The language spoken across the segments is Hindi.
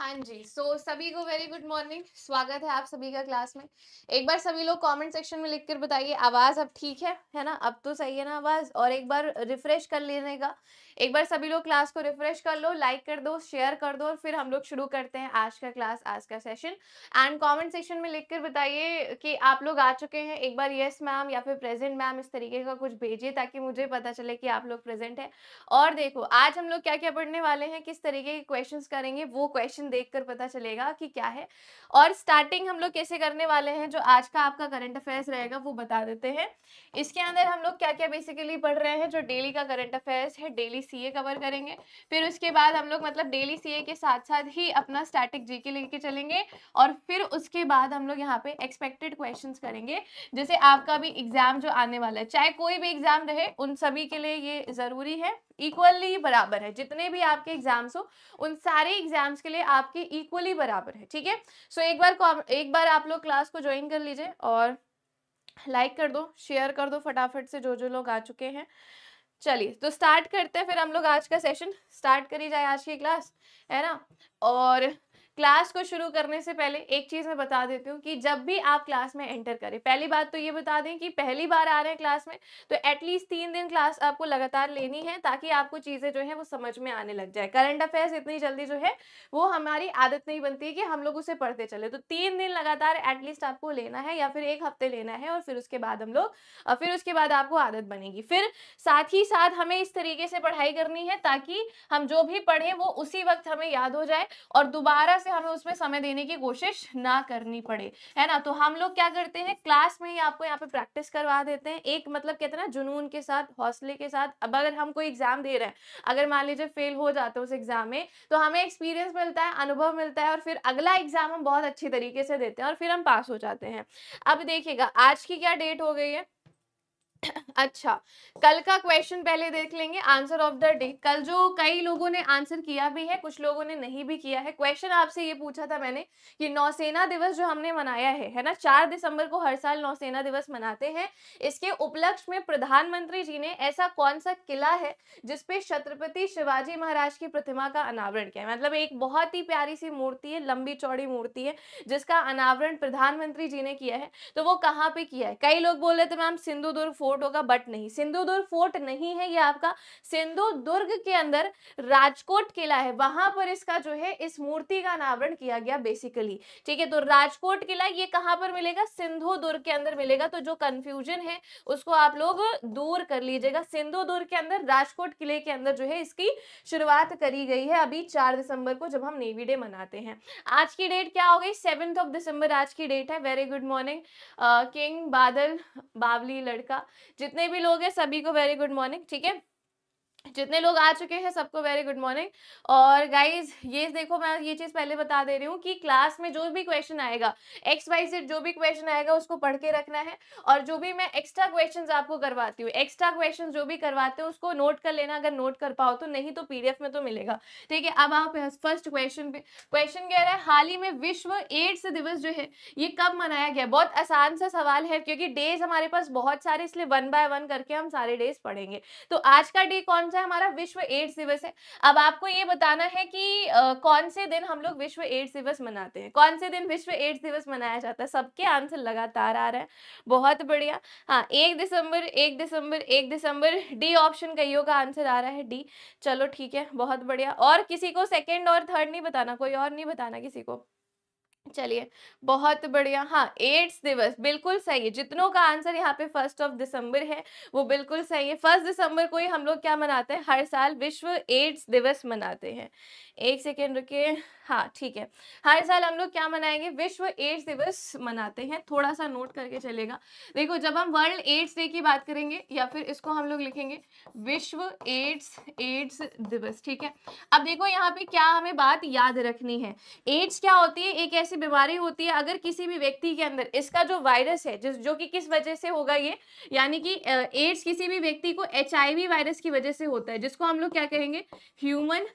हाँ जी सो so, सभी को वेरी गुड मॉर्निंग स्वागत है आप सभी का क्लास में। एक बार सभी लोग कमेंट सेक्शन में लिख कर बताइए आवाज़ अब ठीक है? है ना? अब तो सही है ना आवाज़? और एक बार रिफ्रेश कर लेने का। एक बार सभी लोग क्लास को रिफ्रेश कर लो लाइक कर दो शेयर कर दो और फिर हम लोग शुरू करते हैं आज का क्लास आज का सेशन एंड कॉमेंट सेक्शन में लिख कर बताइए कि आप लोग आ चुके हैं। एक बार येस मैम या फिर प्रेजेंट मैम इस तरीके का कुछ भेजिए ताकि मुझे पता चले कि आप लोग प्रेजेंट हैं। और देखो आज हम लोग क्या क्या पढ़ने वाले हैं किस तरीके के क्वेश्चन करेंगे वो क्वेश्चन देख कर पता चलेगा कि क्या है। और स्टार्टिंग हम लोग कैसे करने वाले हैं, जो आज का आपका करंट अफेयर्स रहेगा, वो बता देते हैं। इसके अंदर हम लोग क्या क्या बेसिकली पढ़ रहे हैं, जो डेली का करंट अफेयर्स है डेली सीए कवर करेंगे। फिर उसके बाद हम लोग मतलब डेली सीए के साथ साथ ही अपना स्टैटिक जीके लेके चलेंगे। और फिर उसके बाद हम लोग यहाँ पे एक्सपेक्टेड क्वेश्चन करेंगे। जैसे आपका भी एग्ज़ाम जो आने वाला है, चाहे कोई भी एग्ज़ाम रहे, उन सभी के लिए ये ज़रूरी है। इक्वली बराबर है। जितने भी आपके एग्ज़ाम्स हो, उन सारे एग्ज़ाम्स के लिए आपके इक्वली बराबर है, ठीक है? सो एक बार एक बार आप लोग क्लास को ज्वाइन कर लीजिए और लाइक कर दो शेयर कर दो फटाफट से जो जो लोग आ चुके हैं। चलिए तो स्टार्ट करते हैं, फिर हम लोग आज का सेशन स्टार्ट करी जाए आज की क्लास है ना? और क्लास को शुरू करने से पहले एक चीज़ मैं बता देती हूँ कि जब भी आप क्लास में एंटर करें, पहली बात तो ये बता दें कि पहली बार आ रहे हैं क्लास में तो एटलीस्ट तीन दिन क्लास आपको लगातार लेनी है ताकि आपको चीज़ें जो है वो समझ में आने लग जाए। करंट अफेयर्स इतनी जल्दी जो है वो हमारी आदत नहीं बनती कि हम लोग उसे पढ़ते चले। तो तीन दिन लगातार एटलीस्ट आपको लेना है या फिर एक हफ़्ते लेना है और फिर उसके बाद हम लोग फिर उसके बाद आपको आदत बनेगी। फिर साथ ही साथ हमें इस तरीके से पढ़ाई करनी है ताकि हम जो भी पढ़ें वो उसी वक्त हमें याद हो जाए और दोबारा से हमें उसमें समय देने की कोशिश ना करनी पड़े, है ना? तो हम लोग क्या करते हैं, क्लास में ही आपको यहाँ पे प्रैक्टिस करवा देते हैं। एक मतलब कहते हैं ना, जुनून के साथ, हौसले के साथ। अब अगर हम कोई एग्ज़ाम दे रहे हैं, अगर मान लीजिए फेल हो जाते हैं उस एग्ज़ाम में तो हमें एक्सपीरियंस मिलता है, अनुभव मिलता है और फिर अगला एग्ज़ाम हम बहुत अच्छी तरीके से देते हैं और फिर हम पास हो जाते हैं। अब देखिएगा, आज की क्या डेट हो गई है? अच्छा कल का क्वेश्चन पहले देख लेंगे आंसर ऑफ़ द डे कल जो कई लोगों ने आंसर किया भी है, कुछ लोगों ने नहीं भी किया है क्वेश्चन आपसे ये पूछा था मैंने कि नौसेना दिवस जो हमने मनाया है है ना? चार दिसंबर को हर साल नौसेना दिवस मनाते हैं। इसके उपलक्ष्य में प्रधानमंत्री जी ने ऐसा कौन सा किला है जिसपे छत्रपति शिवाजी महाराज की प्रतिमा का अनावरण किया है? मतलब एक बहुत ही प्यारी सी मूर्ति है, लंबी चौड़ी मूर्ति है, जिसका अनावरण प्रधानमंत्री जी ने किया है। तो वो कहाँ पे किया है? कई लोग बोल रहे थे, मैम सिंधु दुर्ग फोर्ट होगा, बट नहीं। सिंधु दुर्ग फोर्ट नहीं है ये आपका। सिंधु दुर्ग के अंदर राजकोट किला है, वहाँ पर इसका जो है, इस मूर्ति का अनावरण किया गया बेसिकली ठीक है तो राजकोट किला ये कहाँ पर मिलेगा? सिंधु दुर्ग के अंदर मिलेगा। तो जो कंफ्यूजन है, उसको आप लोग दूर कर लीजिएगा। सिंधु दुर्ग के अंदर, राजकोट किले के अंदर जो है, इसकी शुरुआत करी गई है अभी चार दिसंबर को, जब हम नेवी डे मनाते हैं। आज की डेट क्या हो गई? सेवेंथ ऑफ़ दिसंबर आज की डेट है। वेरी गुड मॉर्निंग किंग बादल बावली लड़का। जितने भी लोग हैं सभी को वेरी गुड मॉर्निंग ठीक है? जितने लोग आ चुके हैं, सबको वेरी गुड मॉर्निंग और गाइज़ ये देखो, मैं ये चीज़ पहले बता दे रही हूँ कि क्लास में जो भी क्वेश्चन आएगा एक्स वाई जेड जो भी क्वेश्चन आएगा, उसको पढ़ के रखना है और जो भी मैं एक्स्ट्रा क्वेश्चन आपको करवाती हूँ एक्स्ट्रा क्वेश्चन जो भी करवाते हैं, उसको नोट कर लेना, अगर नोट कर पाओ तो नहीं तो पीडीएफ में तो मिलेगा। ठीक है, अब आप फ़र्स्ट क्वेश्चन पे क्वेश्चन कह रहा है, हाल ही में विश्व एड्स दिवस जो है, ये कब मनाया गया? बहुत आसान सा सवाल है, क्योंकि डेज़ हमारे पास बहुत सारे, इसलिए वन बाय वन करके हम सारे डेज़ पढ़ेंगे। तो आज का डे कौन सा है? हमारा विश्व एड्स दिवस है। अब आपको ये बताना है कि आ, कौन से दिन हम लोग विश्व एड्स दिवस मनाते हैं? कौन से दिन विश्व एड्स दिवस मनाया जाता है? सबके आंसर लगातार आ रहे हैं। बहुत बढ़िया। हाँ एक दिसंबर एक दिसंबर एक दिसंबर डी ऑप्शन कईयों का आंसर आ रहा है डी। चलो ठीक है बहुत बढ़िया। और किसी को सेकेंड और थर्ड नहीं बताना कोई और नहीं बताना किसी को। चलिए, बहुत बढ़िया। हाँ एड्स दिवस, बिल्कुल सही है। जितनों का आंसर यहाँ पे फ़र्स्ट ऑफ़ दिसंबर है, वो बिल्कुल सही है। फ़र्स्ट दिसंबर को ही हम लोग क्या मनाते हैं? हर साल विश्व एड्स दिवस मनाते हैं। एक सेकेंड रुकिए। हाँ ठीक है। हर साल हम लोग क्या मनाएँगे? विश्व एड्स दिवस मनाते हैं। थोड़ा सा नोट करके चलेगा। देखो, जब हम वर्ल्ड एड्स डे की बात करेंगे या फिर इसको हम लोग लिखेंगे, विश्व एड्स एड्स दिवस, ठीक है? अब देखो, यहाँ पे क्या हमें बात याद रखनी है। एड्स क्या होती है? एक ऐसी बीमारी होती है अगर किसी भी व्यक्ति के अंदर, इसका जो वायरस है, जिस, जो कि किस वजह से होगा ये, यानी कि एड्स किसी भी व्यक्ति को एचआईवी वायरस की वजह से होता है, जिसको हम लोग क्या कहेंगे? Human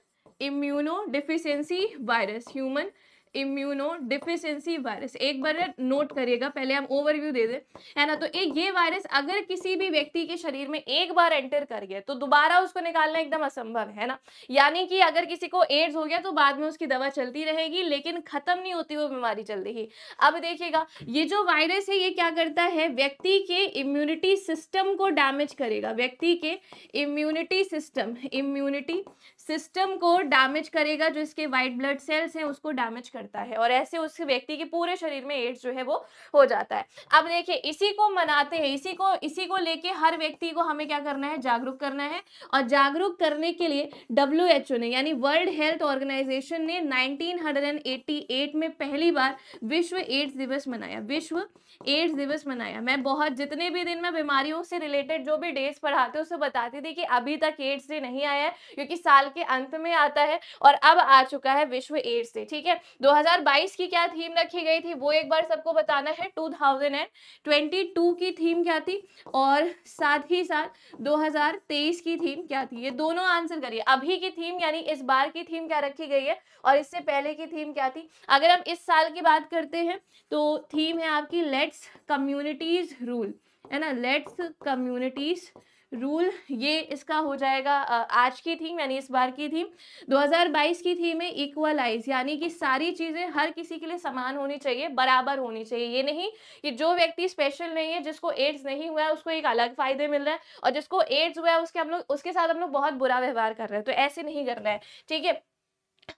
immunodeficiency virus, human immunodeficiency virus एक बार नोट करिएगा, पहले हम ओवरव्यू दे दें। है ना? तो एक ये वायरस अगर किसी भी व्यक्ति के शरीर में एक बार एंटर कर गया तो दोबारा उसको निकालना एकदम असंभव है ना? यानी कि अगर किसी को एड्स हो गया तो बाद में उसकी दवा चलती रहेगी, लेकिन खत्म नहीं होती वो बीमारी चल रही अब देखिएगा, ये जो वायरस है, ये क्या करता है? व्यक्ति के इम्यूनिटी सिस्टम को डैमेज करेगा। व्यक्ति के इम्यूनिटी सिस्टम इम्यूनिटी सिस्टम को डैमेज करेगा, जो इसके वाइट ब्लड सेल्स हैं, उसको डैमेज करता है। और ऐसे उस व्यक्ति के पूरे शरीर में एड्स जो है वो हो जाता है। अब देखिए, इसी को मनाते हैं, इसी को इसी को लेके हर व्यक्ति को हमें क्या करना है? जागरूक करना है। और जागरूक करने के लिए डब्ल्यूएचओ ने, यानी वर्ल्ड हेल्थ ऑर्गेनाइजेशन ने 1988 में पहली बार विश्व एड्स दिवस मनाया। विश्व एड्स दिवस मनाया। मैं बहुत, जितने भी दिन में बीमारियों से रिलेटेड जो भी डेज़ पढ़ाते उसे बताती थी कि अभी तक एड्स डे नहीं आया है, क्योंकि साल के अंत में आता है और अब आ चुका है विश्व एड्स डे ठीक है? 2022 की क्या थीम रखी गई थी? वो एक बार सबको बताना है 2022 की थीम क्या थी? और साथ ही साथ 2023 की थीम क्या थी? ये दोनों आंसर करिए। अभी की थीम यानी इस बार की थीम क्या रखी गई है? और इससे पहले की थीम क्या थी? अगर हम इस साल की बात करते हैं तो थीम है आपकी लेट्स कम्युनिटीज रूल, है ना? लेट्स कम्युनिटीज रूल ये इसका हो जाएगा आज की थीम यानी इस बार की थीम 2022 की थीम है इक्वलाइज यानी कि सारी चीज़ें हर किसी के लिए समान होनी चाहिए, बराबर होनी चाहिए। ये नहीं कि जो व्यक्ति स्पेशल नहीं है, जिसको एड्स नहीं हुआ है, उसको एक अलग फ़ायदे मिल रहा है और जिसको एड्स हुआ है, उसके हम लोग, उसके साथ हम लोग बहुत बुरा व्यवहार कर रहे हैं तो ऐसे नहीं करना है, ठीक है?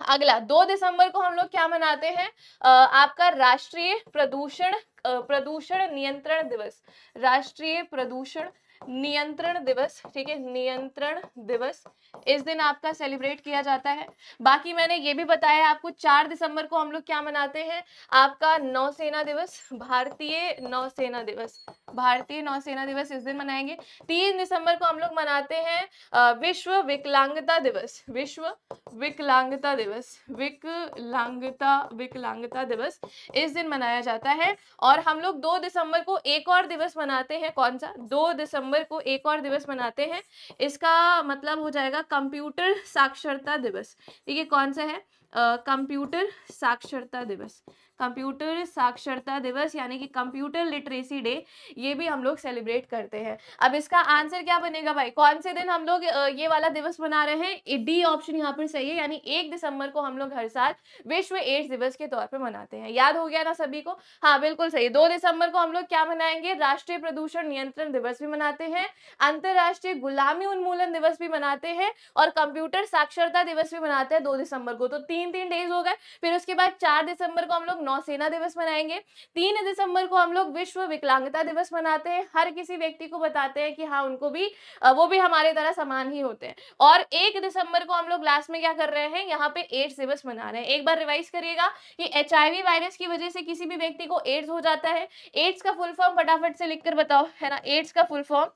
अगला, दो दिसंबर को हम लोग क्या मनाते हैं? आपका राष्ट्रीय प्रदूषण प्रदूषण नियंत्रण दिवस, राष्ट्रीय प्रदूषण नियंत्रण दिवस, ठीक है? नियंत्रण दिवस। इस दिन आपका सेलिब्रेट किया जाता है। बाकी मैंने ये भी बताया आपको, चार दिसंबर को हम लोग क्या मनाते हैं? आपका नौसेना दिवस, भारतीय नौसेना दिवस। भारतीय नौसेना दिवस इस दिन मनाएँगे। तीन दिसंबर को हम लोग मनाते हैं विश्व विकलांगता दिवस। विश्व विकलांगता दिवस। विकलांगता विकलांगता दिवस इस दिन मनाया जाता है। और हम लोग दो दिसंबर को एक और दिवस मनाते हैं। कौन सा? दो दिसंबर दिसंबर को एक और दिवस मनाते हैं। इसका मतलब हो जाएगा कंप्यूटर साक्षरता दिवस। ठीक है कौन सा है? कंप्यूटर साक्षरता दिवस। कंप्यूटर साक्षरता दिवस, यानी कि कंप्यूटर लिटरेसी डे, ये भी हम लोग सेलिब्रेट करते हैं। अब इसका आंसर क्या बनेगा भाई? कौन से दिन हम लोग ये वाला दिवस मना रहे हैं? डी ऑप्शन यहाँ पर सही है, यानी एक दिसंबर को हम लोग हर साल विश्व एड्स दिवस के तौर पर मनाते हैं। याद हो गया ना सभी को? हाँ बिल्कुल सही। दो दिसंबर को हम लोग क्या मनाएँगे? राष्ट्रीय प्रदूषण नियंत्रण दिवस भी मनाते हैं, अंतरराष्ट्रीय गुलामी उन्मूलन दिवस भी मनाते हैं और कंप्यूटर साक्षरता दिवस भी मनाते हैं दो दिसंबर को। तो तीन तीन डेज़ हो गए, फिर उसके बाद चार दिसंबर को हम लोग नौसेना दिवस मनाएँगे। तीन दिसंबर को हम लोग विश्व विकलांगता दिवस मनाते हैं। हर किसी व्यक्ति को बताते हैं कि हाँ उनको भी वो भी हमारे तरह समान ही होते हैं। और एक दिसंबर को हम लोग लास्ट में क्या कर रहे हैं? यहाँ पे एड्स दिवस मना रहे हैं। एक बार रिवाइज करिएगा कि एच वायरस की वजह से किसी भी व्यक्ति को एड्स हो जाता है। एड्स का फुल फॉर्म फटाफट से लिखकर बताओ, है ना? एड्स का फुल फॉर्म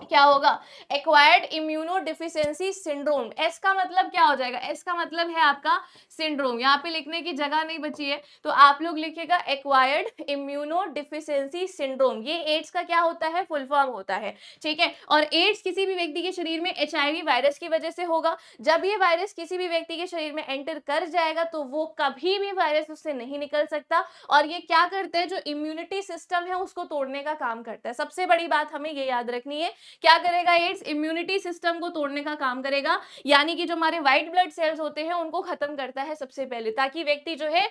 क्या होगा? Acquired immuno deficiency syndrome S का मतलब क्या हो जाएगा? एस का मतलब है आपका सिंड्रोम यहाँ पे लिखने की जगह नहीं बची है तो आप लोग लिखेगा एक्वायर्ड इम्यूनो डिफिशियंसी सिंड्रोम ये एड्स का क्या होता है? फुल फॉर्म होता है, ठीक है? और एड्स किसी भी व्यक्ति के शरीर में एचआईवी वायरस की वजह से होगा। जब ये वायरस किसी भी व्यक्ति के शरीर में एंटर कर जाएगा तो वो कभी भी वायरस उससे नहीं निकल सकता। और ये क्या करता है? जो इम्यूनिटी सिस्टम है, उसको तोड़ने का काम करता है। सबसे बड़ी बात हमें ये याद रखनी है क्या करेगा एड्स इम्यूनिटी सिस्टम को तोड़ने का काम करेगा। यानी कि जो हमारे व्हाइट ब्लड सेल्स होते हैं, उनको खत्म करता है सबसे पहले, ताकि व्यक्ति जो है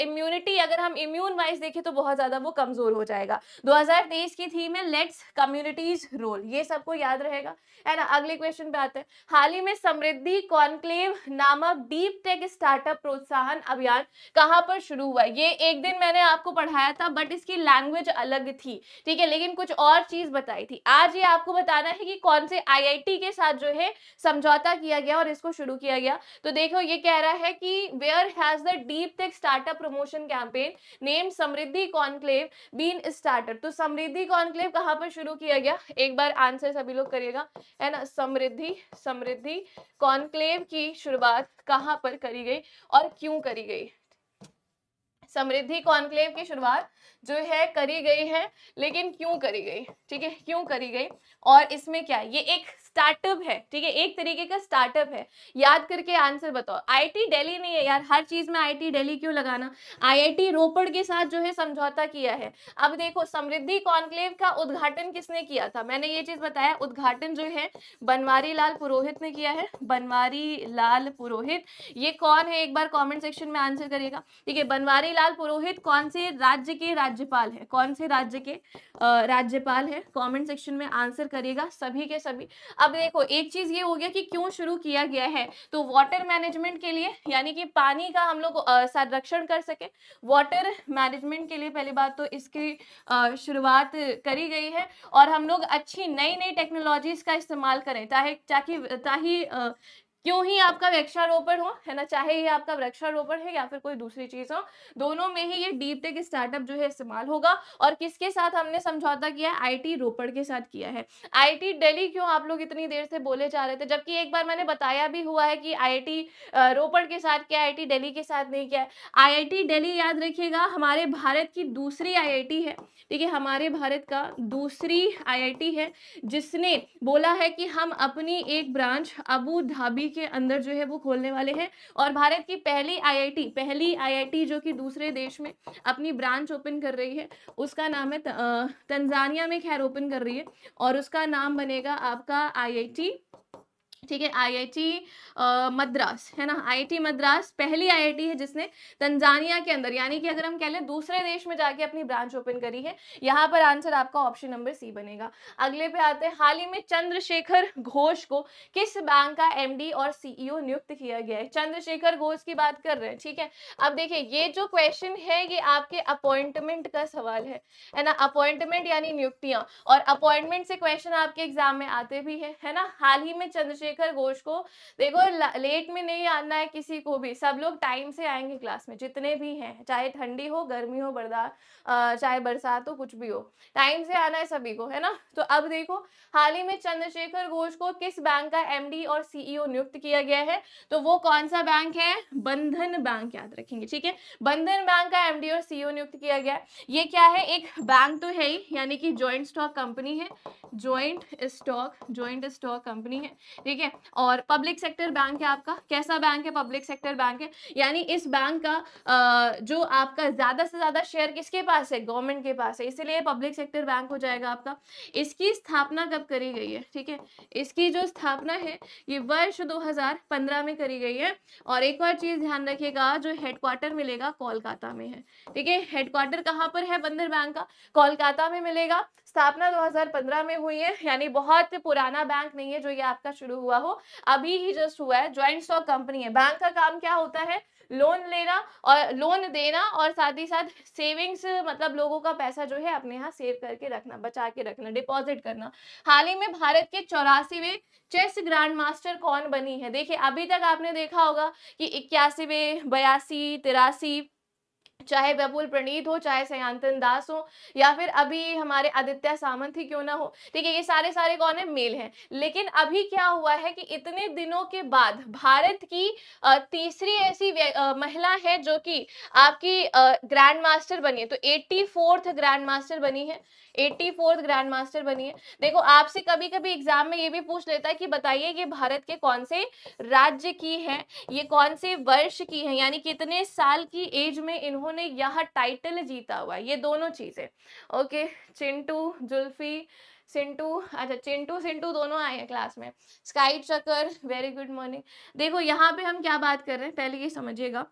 इम्यूनिटी अगर हम इम्यून वाइज देखें तो बहुत ज़्यादा वो कमज़ोर हो जाएगा। 2023 की थीम है लेट्स कम्युनिटीज रोल ये सबको याद रहेगा। है ना? अगले क्वेश्चन पे आते हैं। हाल ही में समृद्धि कॉन्क्लेव नामक डीप टेक स्टार्टअप प्रोत्साहन अभियान कहाँ पर शुरू हुआ? ये एक दिन मैंने आपको पढ़ाया था बट इसकी लैंग्वेज अलग थी। ठीक है? लेकिन कुछ और चीज़ बताई थी। आज ये आपको बताना है कि कौन से आईआईटी के साथ जो है समझौता किया गया और इसको शुरू किया गया। तो देखो, ये कह रहा है कि where has the deep tech startup promotion campaign name Samriddhi conclave been starter तो समृद्धि कॉन्क्लेव कहाँ पर शुरू किया गया? एक बार आंसर सभी लोग करिएगा। है ना? समृद्धि समृद्धि कॉन्क्लेव की शुरुआत कहाँ पर करी गई और क्यों करी गई? समृद्धि कॉन्क्लेव की शुरुआत जो है करी गई है, लेकिन क्यों करी गई? ठीक है, क्यों करी गई? और इसमें क्या? ये एक स्टार्टअप है, ठीक है, एक तरीके का स्टार्टअप है। याद करके आंसर बताओ। आईआईटी दिल्ली नहीं है यार, हर चीज़ में आईआईटी दिल्ली क्यों लगाना? आईआईटी रोपड़ के साथ जो है समझौता किया है। अब देखो, समृद्धि कॉन्क्लेव का उद्घाटन किसने किया था? मैंने ये चीज़ बताया, उद्घाटन जो है बनवारी लाल पुरोहित ने किया है। बनवारी लाल पुरोहित, ये कौन है? एक बार कॉमेंट सेक्शन में आंसर करिएगा। ठीक है बनवारी लाल पुरोहित, कौन से राज्य के राज्यपाल है? कौन से राज्य के राज्यपाल है? कॉमेंट सेक्शन में आंसर करिएगा सभी के सभी। अब देखो, एक चीज़ ये हो गया कि क्यों शुरू किया गया है? तो वाटर मैनेजमेंट के लिए, यानी कि पानी का हम लोग संरक्षण कर सके। वाटर मैनेजमेंट के लिए पहली बात तो इसकी शुरुआत करी गई है और हम लोग अच्छी नई नई टेक्नोलॉजीज़ का इस्तेमाल करें ताकि ताकि ताकि क्यों ही आपका वृक्षारोपण हो, है ना? चाहे ये आपका वृक्षारोपण है या फिर कोई दूसरी चीज़ हो, दोनों में ही ये डीप टेक स्टार्टअप जो है इस्तेमाल होगा और किसके साथ हमने समझौता किया है? आईटी रोपड़ के साथ किया है। आईटी दिल्ली क्यों आप लोग इतनी देर से बोले जा रहे थे? जबकि एक बार मैंने बताया भी हुआ है कि आई रोपड़ के साथ किया, आई दिल्ली के साथ नहीं किया आई दिल्ली याद रखिएगा, हमारे भारत की दूसरी आईआईटी है। ठीक है, हमारे भारत का दूसरी आईआईटी है, जिसने बोला है कि हम अपनी एक ब्रांच अबू धाबी के अंदर जो है वो खोलने वाले हैं। और भारत की पहली आईआईटी पहली आईआईटी जो कि दूसरे देश में अपनी ब्रांच ओपन कर रही है, उसका नाम है तंजानिया में खैर ओपन कर रही है। और उसका नाम बनेगा आपका आईआईटी ठीक है आईआईटी मद्रास, है ना? आईआईटी मद्रास पहली आईआईटी है जिसने तंजानिया के अंदर, यानी कि अगर हम कह लें दूसरे देश में जाके अपनी ब्रांच ओपन करी है, यहाँ पर आंसर आपका ऑप्शन नंबर सी बनेगा। अगले पे आते हैं, हाल ही में चंद्रशेखर घोष को किस बैंक का एमडी और सीईओ e नियुक्त किया गया है? चंद्रशेखर घोष की बात कर रहे हैं, ठीक है? अब देखिए, ये जो क्वेश्चन है, ये आपके अपॉइंटमेंट का सवाल है है ना? अपॉइंटमेंट यानी नियुक्तियाँ, और अपॉइंटमेंट से क्वेश्चन आपके एग्ज़ाम में आते भी है है ना? हाल ही में चंद्रशेखर शेखर घोष को, देखो लेट में नहीं आना है किसी को भी, सब लोग टाइम से आएँगे क्लास में, जितने भी हैं, चाहे ठंडी हो, गर्मी हो बर्दाश्त चाहे बरसात हो, कुछ भी हो, टाइम से आना है सभी को, है ना? तो अब देखो, हाल ही में चंद्रशेखर घोष को किस बैंक का एमडी और सीईओ नियुक्त किया गया है? तो वो कौन सा बैंक है? बंधन बैंक, याद रखेंगे, ठीक है? बंधन बैंक का एमडी और सीईओ नियुक्त किया गया ये क्या है? एक बैंक तो है ही, यानी कि ज्वाइंट स्टॉक कंपनी है joint stock joint stock company है। ठीक है? और पब्लिक सेक्टर बैंक है आपका। कैसा बैंक है? पब्लिक सेक्टर बैंक है। यानी इस बैंक का जो आपका ज़्यादा से ज़्यादा शेयर किसके पास है? गवर्नमेंट के पास है। इसलिए पब्लिक सेक्टर बैंक हो जाएगा आपका। इसकी स्थापना कब करी गई है? ठीक है? इसकी जो स्थापना है, ये वर्ष 2015 में करी गई है। और एक और चीज़ ध्यान रखिएगा, जो हेडक्वार्टर मिलेगा, कोलकाता में है। ठीक है? हेडक्वार्टर कहाँ पर है बंदर बैंक का? कोलकाता में मिलेगा। स्थापना 2015 में हुई है, यानी बहुत पुराना बैंक नहीं है जो ये आपका शुरू हुआ हो। अभी ही जस्ट हुआ है ज्वाइंट स्टॉक कंपनी है। बैंक का काम क्या होता है? लोन लेना और लोन देना और साथ ही साथ सेविंग्स मतलब लोगों का पैसा जो है अपने यहाँ सेव करके रखना, बचा के रखना डिपॉजिट करना। हाल ही में भारत के चौरासीवे चेस ग्रैंड मास्टर कौन बनी है? देखिए, अभी तक आपने देखा होगा कि इक्यासीवे, बयासी, तिरासी चाहे विपुल प्रणीत हो, चाहे सयांतन दास हो, या फिर अभी हमारे आदित्य सामंत ही क्यों ना हो। ठीक है, ये सारे सारे कौन है? मेल हैं। लेकिन अभी क्या हुआ है कि इतने दिनों के बाद भारत की तीसरी ऐसी महिला है जो कि आपकी ग्रैंड मास्टर बनी है। तो एट्टी ग्रैंड मास्टर बनी है। एट्टी फोर्थ ग्रैंड मास्टर बनी है। देखो, आपसे कभी कभी एग्ज़ाम में ये भी पूछ लेता है कि बताइए, ये भारत के कौन से राज्य की है? ये कौन से वर्ष की है? यानी कितने साल की एज में इन्होंने यह टाइटल जीता हुआ है? ये दोनों चीज़ें। ओके, चिंटू, जुल्फी, सिंटू अच्छा चिंटू, सिंटू दोनों आए हैं क्लास में। स्काई चकर वेरी गुड मॉर्निंग। देखो, यहाँ पे हम क्या बात कर रहे हैं, पहले ये समझिएगा।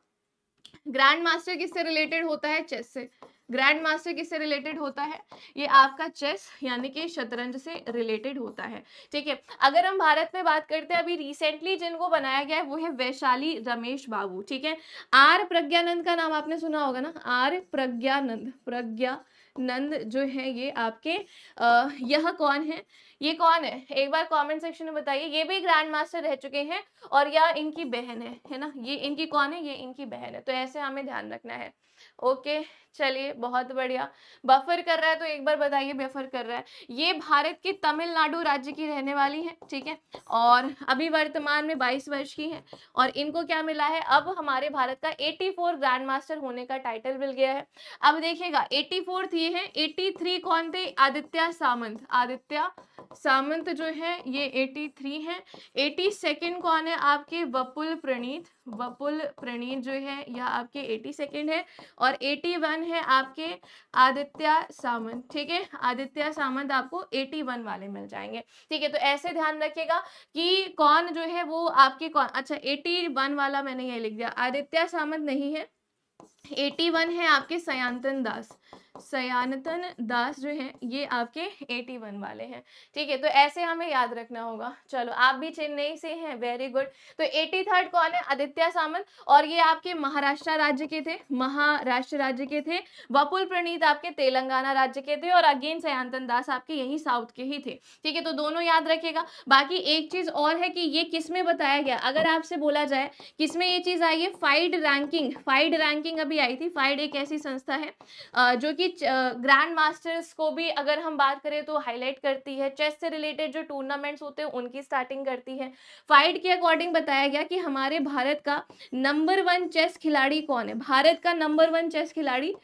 ग्रैंड मास्टर किससे रिलेटेड होता है? चेस से। ग्रैंड मास्टर किससे रिलेटेड होता है? ये आपका चेस यानी कि शतरंज से रिलेटेड होता है। ठीक है अगर हम भारत में बात करते हैं अभी रिसेंटली जिनको बनाया गया है वो है वैशाली रमेश बाबू। ठीक है आर प्रज्ञानंद का नाम आपने सुना होगा ना? आर प्रज्ञानंद प्रज्ञा नंद जो है ये आपके आ, यह कौन है? ये कौन है? एक बार कमेंट सेक्शन में बताइए। ये भी ग्रैंड मास्टर रह चुके हैं और यह इनकी बहन है है ना? ये इनकी कौन है? ये इनकी बहन है। तो ऐसे हमें ध्यान रखना है। ओके, चलिए, बहुत बढ़िया। बफर कर रहा है तो एक बार बताइए, बफर कर रहा है। ये भारत के तमिलनाडु राज्य की रहने वाली है, ठीक है? और अभी वर्तमान में 22 वर्ष की है और इनको क्या मिला है? अब हमारे भारत का 84 ग्रैंड मास्टर होने का टाइटल मिल गया है। अब देखिएगा 84 ये है 83 कौन थे? आदित्य सामंत। आदित्य सामंत जो है, ये 83 है। 82 कौन है आपके? वपुल प्रणीत। वपुल प्रणीत जो है यह आपके 82 है? और 81 है आपके आदित्य सामंत ठीक है? आदित्य सामंत आपको 81 वाले मिल जाएँगे। ठीक है तो ऐसे ध्यान रखिएगा कि कौन जो है वो आपके कौन अच्छा 81 वाला मैंने ये लिख दिया। आदित्य सामंत नहीं है 81 है आपके सयांतन दास। सयानतन दास जो है, ये आपके 81 वाले हैं। ठीक है तो ऐसे हमें याद रखना होगा। चलो, आप भी चेन्नई से हैं वेरी गुड तो एटी थर्ड कौन है? आदित्य सामंत। और ये आपके महाराष्ट्र राज्य के थे, महाराष्ट्र राज्य के थे। वपुल प्रणीत आपके तेलंगाना राज्य के थे। और अगेन सयानतन दास आपके यही साउथ के ही थे। ठीक है तो दोनों याद रखेगा। बाकी एक चीज़ और है कि ये किसमें बताया गया? अगर आपसे बोला जाए किसमें ये चीज़ आई है? फाइड रैंकिंग फाइड रैंकिंग अभी आई थी। फाइड एक ऐसी संस्था है जो कि ग्रैंड मास्टर्स को भी अगर हम बात करें तो हाईलाइट करती है। चेस से रिलेटेड जो टूर्नामेंट्स होते हैं, उनकी स्टार्टिंग करती है। फाइट के अकॉर्डिंग बताया गया कि हमारे भारत का नंबर वन चेस खिलाड़ी कौन है? भारत का नंबर वन चेस खिलाड़ी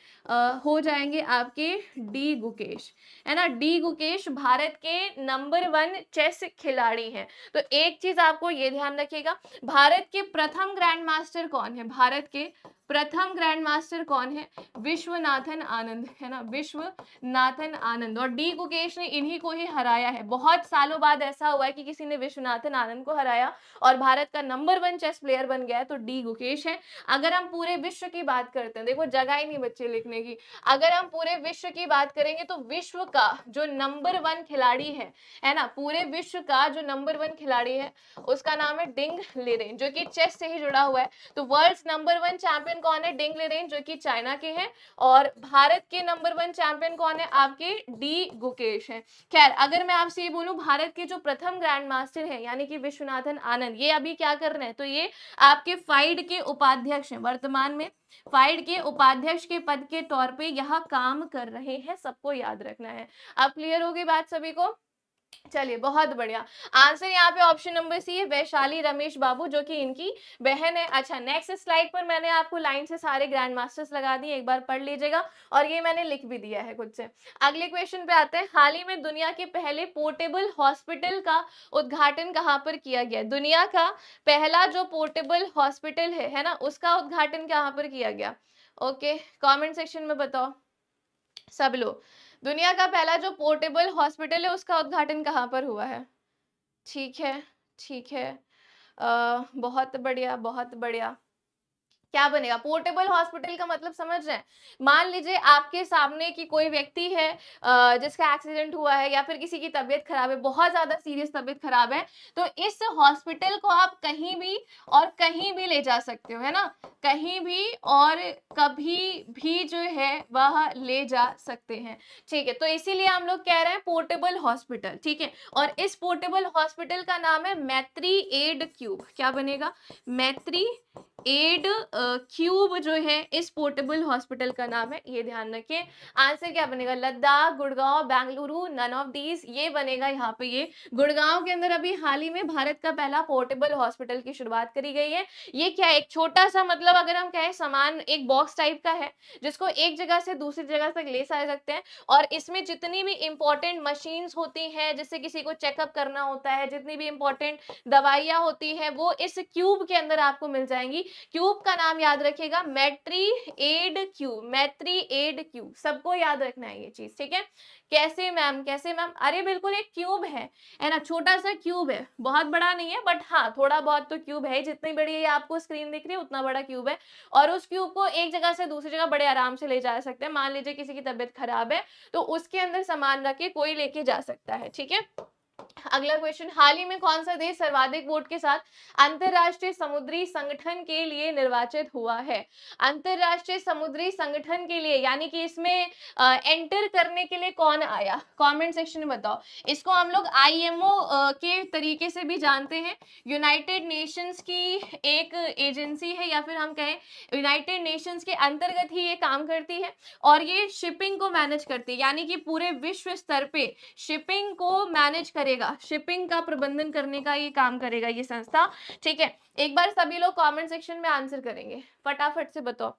हो जाएँगे आपके डी गुकेश। है ना? डी गुकेश भारत के नंबर वन चेस खिलाड़ी हैं। तो एक चीज़ आपको ये ध्यान रखिएगा, भारत के प्रथम ग्रैंड मास्टर कौन है? भारत के प्रथम ग्रैंड मास्टर कौन है? विश्वनाथन आनंद, है ना? विश्वनाथन आनंद। और डी गुकेश ने इन्हीं को ही हराया है। बहुत सालों बाद ऐसा हुआ है कि किसी ने विश्वनाथन आनंद को हराया और भारत का नंबर वन चेस प्लेयर बन गया है तो डी गुकेश है। अगर हम पूरे विश्व की बात करते हैं, देखो, जगह ही नहीं बच्चे लिखने की। अगर हम पूरे विश्व की बात करेंगे तो विश्व का जो नंबर वन खिलाड़ी है है ना? पूरे विश्व का जो नंबर वन खिलाड़ी है, उसका नाम है डिंग लिरेन, जो कि चेस से ही जुड़ा हुआ है। तो world number one champion champion कौन है? डिंग लेरेन, जो कि चाइना के हैं, और भारत के नंबर वन चैंपियन कौन है? आपके डी गुकेश हैं। खैर, अगर मैं आपसे ये बोलूँ, भारत के जो प्रथम ग्रैंड मास्टर है, यानी कि विश्वनाथन आनंद, ये अभी क्या कर रहे हैं? तो ये आपके फाइड के उपाध्यक्ष हैं। वर्तमान में फाइड के उपाध्यक्ष के पद के तौर पे यह काम कर रहे हैं। सबको याद रखना है। अब क्लियर होगी बात सभी को? चलिए, बहुत बढ़िया। आंसर यहाँ पे ऑप्शन नंबर सी है, वैशाली रमेश बाबू, जो कि इनकी बहन है। अच्छा नेक्स्ट स्लाइड पर मैंने आपको लाइन से सारे ग्रैंड मास्टर्स लगा दिए, एक बार पढ़ लीजिएगा, और ये मैंने लिख भी दिया है खुद से। अगले क्वेश्चन पे आते हैं। हाल ही में दुनिया के पहले पोर्टेबल हॉस्पिटल का उद्घाटन कहाँ पर किया गया? दुनिया का पहला जो पोर्टेबल हॉस्पिटल है है ना? उसका उद्घाटन कहाँ पर किया गया? ओके कॉमेंट सेक्शन में बताओ। सब लोग। दुनिया का पहला जो पोर्टेबल हॉस्पिटल है उसका उद्घाटन कहाँ पर हुआ है? ठीक है ठीक है। आ, बहुत बढ़िया बहुत बढ़िया। क्या बनेगा? पोर्टेबल हॉस्पिटल का मतलब समझ रहे हैं? मान लीजिए आपके सामने की कोई व्यक्ति है जिसका एक्सीडेंट हुआ है या फिर किसी की तबीयत खराब है, बहुत ज़्यादा सीरियस तबीयत खराब है तो इस हॉस्पिटल को आप कहीं भी और कहीं भी ले जा सकते हो, है ना? कहीं भी और कभी भी जो है, वह ले जा सकते हैं। ठीक है तो इसीलिए हम लोग कह रहे हैं पोर्टेबल हॉस्पिटल ठीक है? और इस पोर्टेबल हॉस्पिटल का नाम है मैत्री एड क्यूब क्या बनेगा? मैत्री एड क्यूब जो है, इस पोर्टेबल हॉस्पिटल का नाम है, ये ध्यान रखें। आंसर क्या बनेगा? Ladakh, Gurgaon, Bengaluru none of these ये बनेगा यहाँ पे ये। गुड़गांव के अंदर अभी हाल ही में भारत का पहला पोर्टेबल हॉस्पिटल की शुरुआत करी गई है। ये क्या एक छोटा सा मतलब अगर हम कहें, सामान एक बॉक्स टाइप का है, जिसको एक जगह से दूसरी जगह तक ले जा सकते हैं। और इसमें जितनी भी इंपॉर्टेंट मशीन होती हैं, जिससे किसी को चेकअप करना होता है, जितनी भी इंपॉर्टेंट दवाइयाँ होती हैं, वो इस क्यूब के अंदर आपको मिल जाएँगी। क्यूब का नाम याद रखिएगा Maitri aid cube Maitri aid cube सबको याद रखना है ये चीज़, ठीक है? कैसे मैम कैसे मैम? अरे बिल्कुल एक क्यूब है है ना? छोटा सा क्यूब है, बहुत बड़ा नहीं है, बट हाँ थोड़ा बहुत तो क्यूब है, जितनी बड़ी ये आपको स्क्रीन दिख रही है, उतना बड़ा क्यूब है। और उस क्यूब को एक जगह से दूसरी जगह बड़े आराम से ले जा सकते हैं, मान लीजिए किसी की तबीयत खराब है तो उसके अंदर सामान रख के कोई लेके जा सकता है, ठीक है? अगला क्वेश्चन हाल ही में कौन सा देश सर्वाधिक वोट के साथ अंतरराष्ट्रीय समुद्री संगठन के लिए निर्वाचित हुआ है? अंतरराष्ट्रीय समुद्री संगठन के लिए यानी कि इसमें आ, एंटर करने के लिए कौन आया? कमेंट सेक्शन में बताओ। इसको हम लोग आईएमओ के तरीके से भी जानते हैं। यूनाइटेड नेशंस की एक एजेंसी है या फिर हम कहें यूनाइटेड नेशंस के अंतर्गत ही ये काम करती है और ये शिपिंग को मैनेज करती है। यानी कि पूरे विश्व स्तर पर शिपिंग को मैनेज करेगा। शिपिंग का प्रबंधन करने का ये काम करेगा ये संस्था। ठीक है? एक बार सभी लोग कमेंट सेक्शन में आंसर करेंगे। फटाफट से बताओ।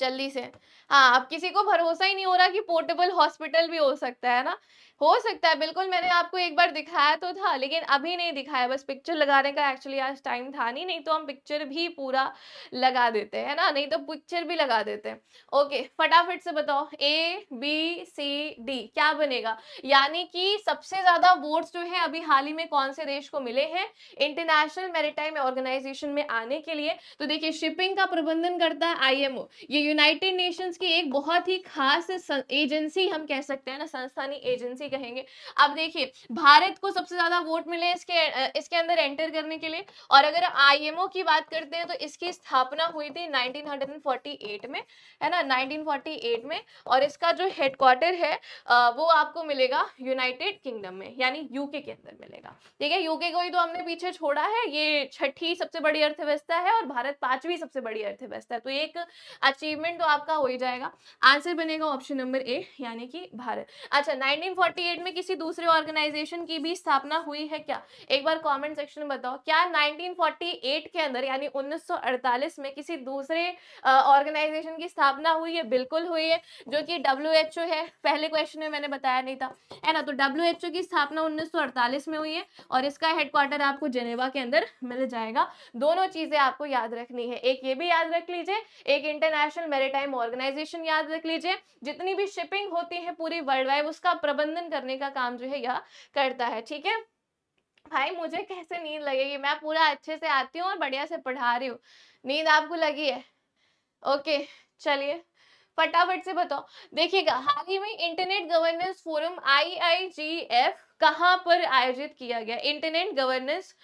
जल्दी से। हाँ अब किसी को भरोसा ही नहीं हो रहा कि पोर्टेबल हॉस्पिटल भी हो सकता है ना? हो सकता है, बिल्कुल मैंने आपको एक बार दिखाया तो था, लेकिन अभी नहीं दिखाया, बस पिक्चर लगाने का एक्चुअली आज टाइम था नहीं नहीं तो हम पिक्चर भी पूरा लगा देते हैं ना? नहीं तो पिक्चर भी लगा देते हैं। ओके, फटाफट से बताओ ए बी सी डी क्या बनेगा? यानी कि सबसे ज़्यादा वोट्स जो है, अभी हाल ही में कौन से देश को मिले हैं? इंटरनेशनल मेरिटाइम ऑर्गेनाइजेशन में आने के लिए। तो देखिए शिपिंग का प्रबंधन करता है आईएमओ ये यूनाइटेड नेशंस की एक बहुत ही खास एजेंसी हम कह सकते हैं ना संस्थानी एजेंसी कहेंगे। अब देखिए, भारत को सबसे ज़्यादा वोट मिले इसके इसके अंदर एंटर करने के लिए। और अगर आईएमओ की बात करते हैं तो इसकी स्थापना हुई थी 1948 में, है ना? 1948 में। और इसका जो हेडक्वार्टर है वो आपको मिलेगा यूनाइटेड किंगडम में, यानी यूके के अंदर मिलेगा। ठीक है, यूके को ही तो हमने पीछे छोड़ा है। ये छठी सबसे बड़ी अर्थव्यवस्था है और भारत पांचवी सबसे बड़ी अर्थव्यवस्था है। तो एक अचीवमेंट तो आपका हो ही जाएगा। आंसर बनेगा ऑप्शन नंबर ए यानी कि भारत। अच्छा 1948 में किसी दूसरे ऑर्गेनाइजेशन की भी स्थापना हुई है क्या? एक बार कमेंट सेक्शन में बताओ, क्या 1948 के अंदर, यानी 1948 में किसी दूसरे ऑर्गेनाइजेशन की स्थापना हुई है? बिल्कुल हुई है, जो कि डब्ल्यू है। पहले क्वेश्चन में मैंने बताया नहीं था। है ना तो डब्ल्यू की स्थापना उन्नीस में हुई है और इसका हेडक्वार्टर आपको जेनेवा के अंदर मिल जाएगा। दोनों चीज़ें आपको याद रखनी है। एक ये भी याद रख लीजिए, एक इंटरनेशनल मेरीटाइम ऑर्गेनाइजेशन याद रख लीजिए, जितनी भी शिपिंग होती है पूरी वर्ल्ड वाइड उसका प्रबंधन करने का काम जो है यह करता है, ठीक है? भाई, मुझे कैसे नींद लगेगी? मैं पूरा अच्छे से आती हूँ और बढ़िया से पढ़ा रही हूँ। नींद आपको लगी है? ओके, चलिए, फटाफट से बताओ। देखिएगा, हाल ही में internet governance forum I I G F कहाँ पर आयोजित किया गया? इंटरनेट गवर्नेंस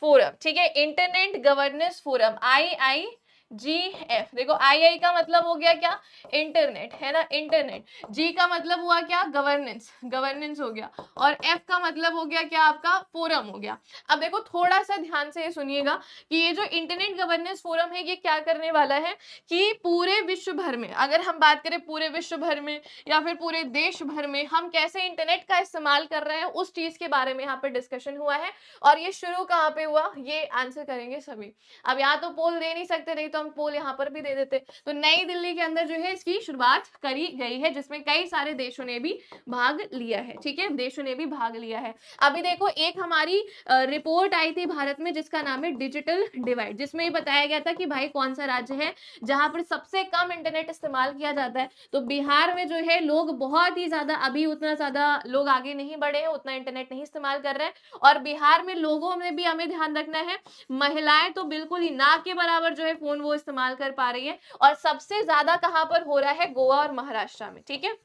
फोरम ठीक है? Internet governance forum I I G F देखो आई आई का मतलब हो गया क्या? इंटरनेट है ना? इंटरनेट जी का मतलब हुआ क्या? गवर्नेंस गवर्नेंस हो गया. और एफ़ का मतलब हो गया क्या आपका? फोरम हो गया. अब देखो थोड़ा सा ध्यान से सुनिएगा कि ये जो इंटरनेट गवर्नेंस फोरम है, ये क्या करने वाला है? कि पूरे विश्व भर में, अगर हम बात करें पूरे विश्व भर में या फिर पूरे देश भर में, हम कैसे इंटरनेट का इस्तेमाल कर रहे हैं, उस चीज़ के बारे में यहाँ पर डिस्कशन हुआ है। और ये शुरू कहाँ पे हुआ? ये आंसर करेंगे सभी। अब यहाँ तो पोल दे नहीं सकते, नहीं तो हम पोल यहाँ पर भी दे देते। तो नई दिल्ली के अंदर जो है इसकी शुरुआत करी गई है, जिसमें कई सारे देशों ने भी भाग लिया है, ठीक है? देशों ने भी भाग लिया है। अभी देखो, एक हमारी रिपोर्ट आई थी भारत में, जिसका नाम है डिजिटल डिवाइड जिसमें बताया गया था कि भाई कौन सा राज्य है, जहाँ पर सबसे कम इंटरनेट इस्तेमाल किया जाता है। तो बिहार में जो है, लोग बहुत ही ज़्यादा, अभी उतना ज़्यादा लोग आगे नहीं बढ़े हैं, उतना इंटरनेट नहीं इस्तेमाल कर रहे हैं। और बिहार में लोगों में भी हमें ध्यान रखना है, महिलाएँ तो बिल्कुल ही ना के बराबर जो है फ़ोन वो इस्तेमाल कर पा रही है। और सबसे ज़्यादा कहाँ पर हो रहा है? गोवा और महाराष्ट्र में, ठीक है?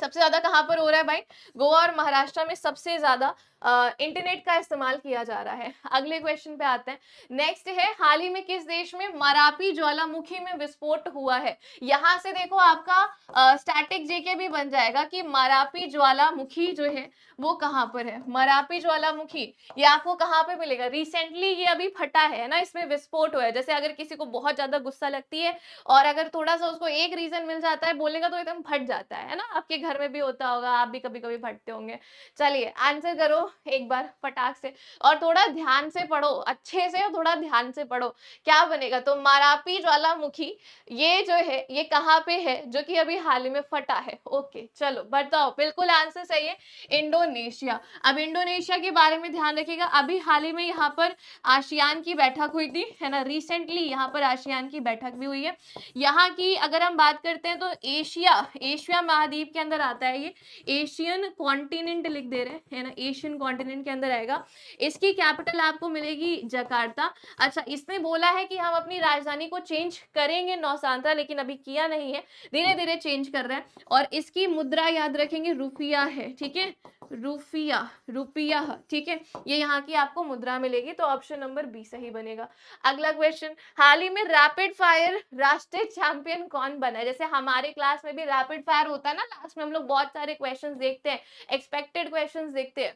सबसे ज़्यादा कहाँ पर हो रहा है भाई? गोवा और महाराष्ट्र में सबसे ज़्यादा इंटरनेट का इस्तेमाल किया जा रहा है। अगले क्वेश्चन पे आते हैं। नेक्स्ट है, हाल ही में किस देश में मरापी ज्वालामुखी में विस्फोट हुआ है? यहाँ से देखो आपका स्टैटिक जेके भी बन जाएगा कि मरापी ज्वालामुखी जो है, वो कहाँ पर है? मरापी ज्वालामुखी, ये आपको कहाँ पे मिलेगा? रिसेंटली ये अभी फटा है ना? इसमें विस्फोट हुआ है। जैसे अगर किसी को बहुत ज़्यादा गुस्सा लगती है और अगर थोड़ा सा उसको एक रीजन मिल जाता है, बोलेगा तो एकदम फट जाता है ना? आपके घर में भी होता होगा, आप भी कभी कभी फटते होंगे। चलिए आंसर करो। एक बार फटाक से। और थोड़ा ध्यान से पढ़ो, अच्छे से और थोड़ा ध्यान से पढ़ो, क्या बनेगा? तो मारापी ज्वालामुखी, ये जो है, ये कहाँ पे है? जो कि अभी हाल ही में फटा है। ओके, चलो, बताओ, बिल्कुल आंसर सही है, इंडोनेशिया। अब इंडोनेशिया के बारे में ध्यान रखिएगा, अभी हाल ही में यहाँ पर आशियान की बैठक हुई थी, है ना? रिसेंटली यहाँ पर आशियान की बैठक भी हुई है। यहाँ की अगर हम बात करते हैं तो एशिया एशिया महाद्वीप के अंदर आता है ये, एशियन कॉन्टिनेंट लिख दे रहे है ना? एशियन कॉन्टिनेंट के अंदर आएगा इसकी कैपिटल आपको मिलेगी जकार्ता। अच्छा इसने बोला है कि हम अपनी राजधानी को चेंज करेंगे नौसांता लेकिन अभी किया नहीं है। धीरे धीरे चेंज कर रहे हैं। और इसकी मुद्रा याद रखेंगे, रुपया है, ठीक है? रुपया रुपया, ठीक है? ये यहाँ की आपको मुद्रा मिलेगी तो ऑप्शन नंबर बी सही बनेगा। अगला क्वेश्चन हाल ही में रैपिड फायर राष्ट्रीय चैंपियन कौन बना है? जैसे हमारे क्लास में भी रैपिड फायर होता है ना लास्ट में हम लोग बहुत सारे क्वेश्चंस देखते हैं एक्सपेक्टेड क्वेश्चंस देखते हैं।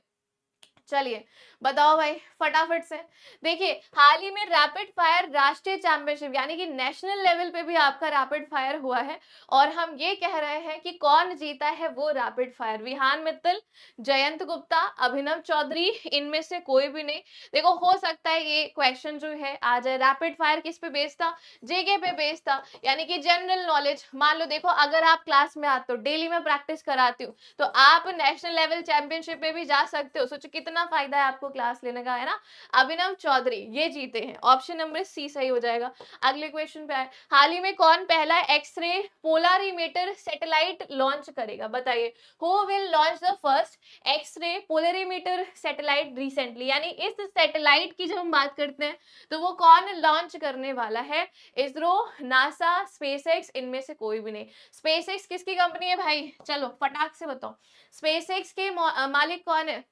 चलिए, बताओ भाई, फटाफट से। देखिए, हाल ही में रैपिड फायर राष्ट्रीय चैंपियनशिप यानी कि नेशनल लेवल पे भी आपका रैपिड फायर हुआ है। और हम ये कह रहे हैं कि कौन जीता है वो रैपिड फायर विहान मित्तल, जयंत गुप्ता, अभिनव चौधरी, इनमें से कोई भी नहीं। देखो, हो सकता है ये क्वेश्चन जो है आ जाए रैपिड फायर किस पे बेस्ड था? जेके पे बेस्ड था। यानी कि जनरल नॉलेज मान लो देखो, अगर आप क्लास में आते हो डेली में प्रैक्टिस कराती हूँ तो आप नेशनल लेवल चैंपियनशिप पे भी जा सकते हो। सोचो, कितना फ़ायदा है आपको क्लास लेने का, है ना? अभिनव चौधरी, ये जीते हैं। ऑप्शन नंबर सी सही हो जाएगा। अगले क्वेश्चन पे आए। हाल ही में कौन पहला एक्सरे पोलारीमीटर सैटेलाइट लॉन्च करेगा? बताइए। Who will launch the first x-ray polarimeter satellite recently यानी इस सैटेलाइट की जब हम बात करते हैं तो वो कौन लॉन्च करने वाला है? इसरो नासा स्पेसएक्स इनमें से कोई भी नहीं। स्पेसएक्स किसकी कंपनी है भाई? चलो, फटाक से बताओ। स्पेसएक्स के मालिक कौन है?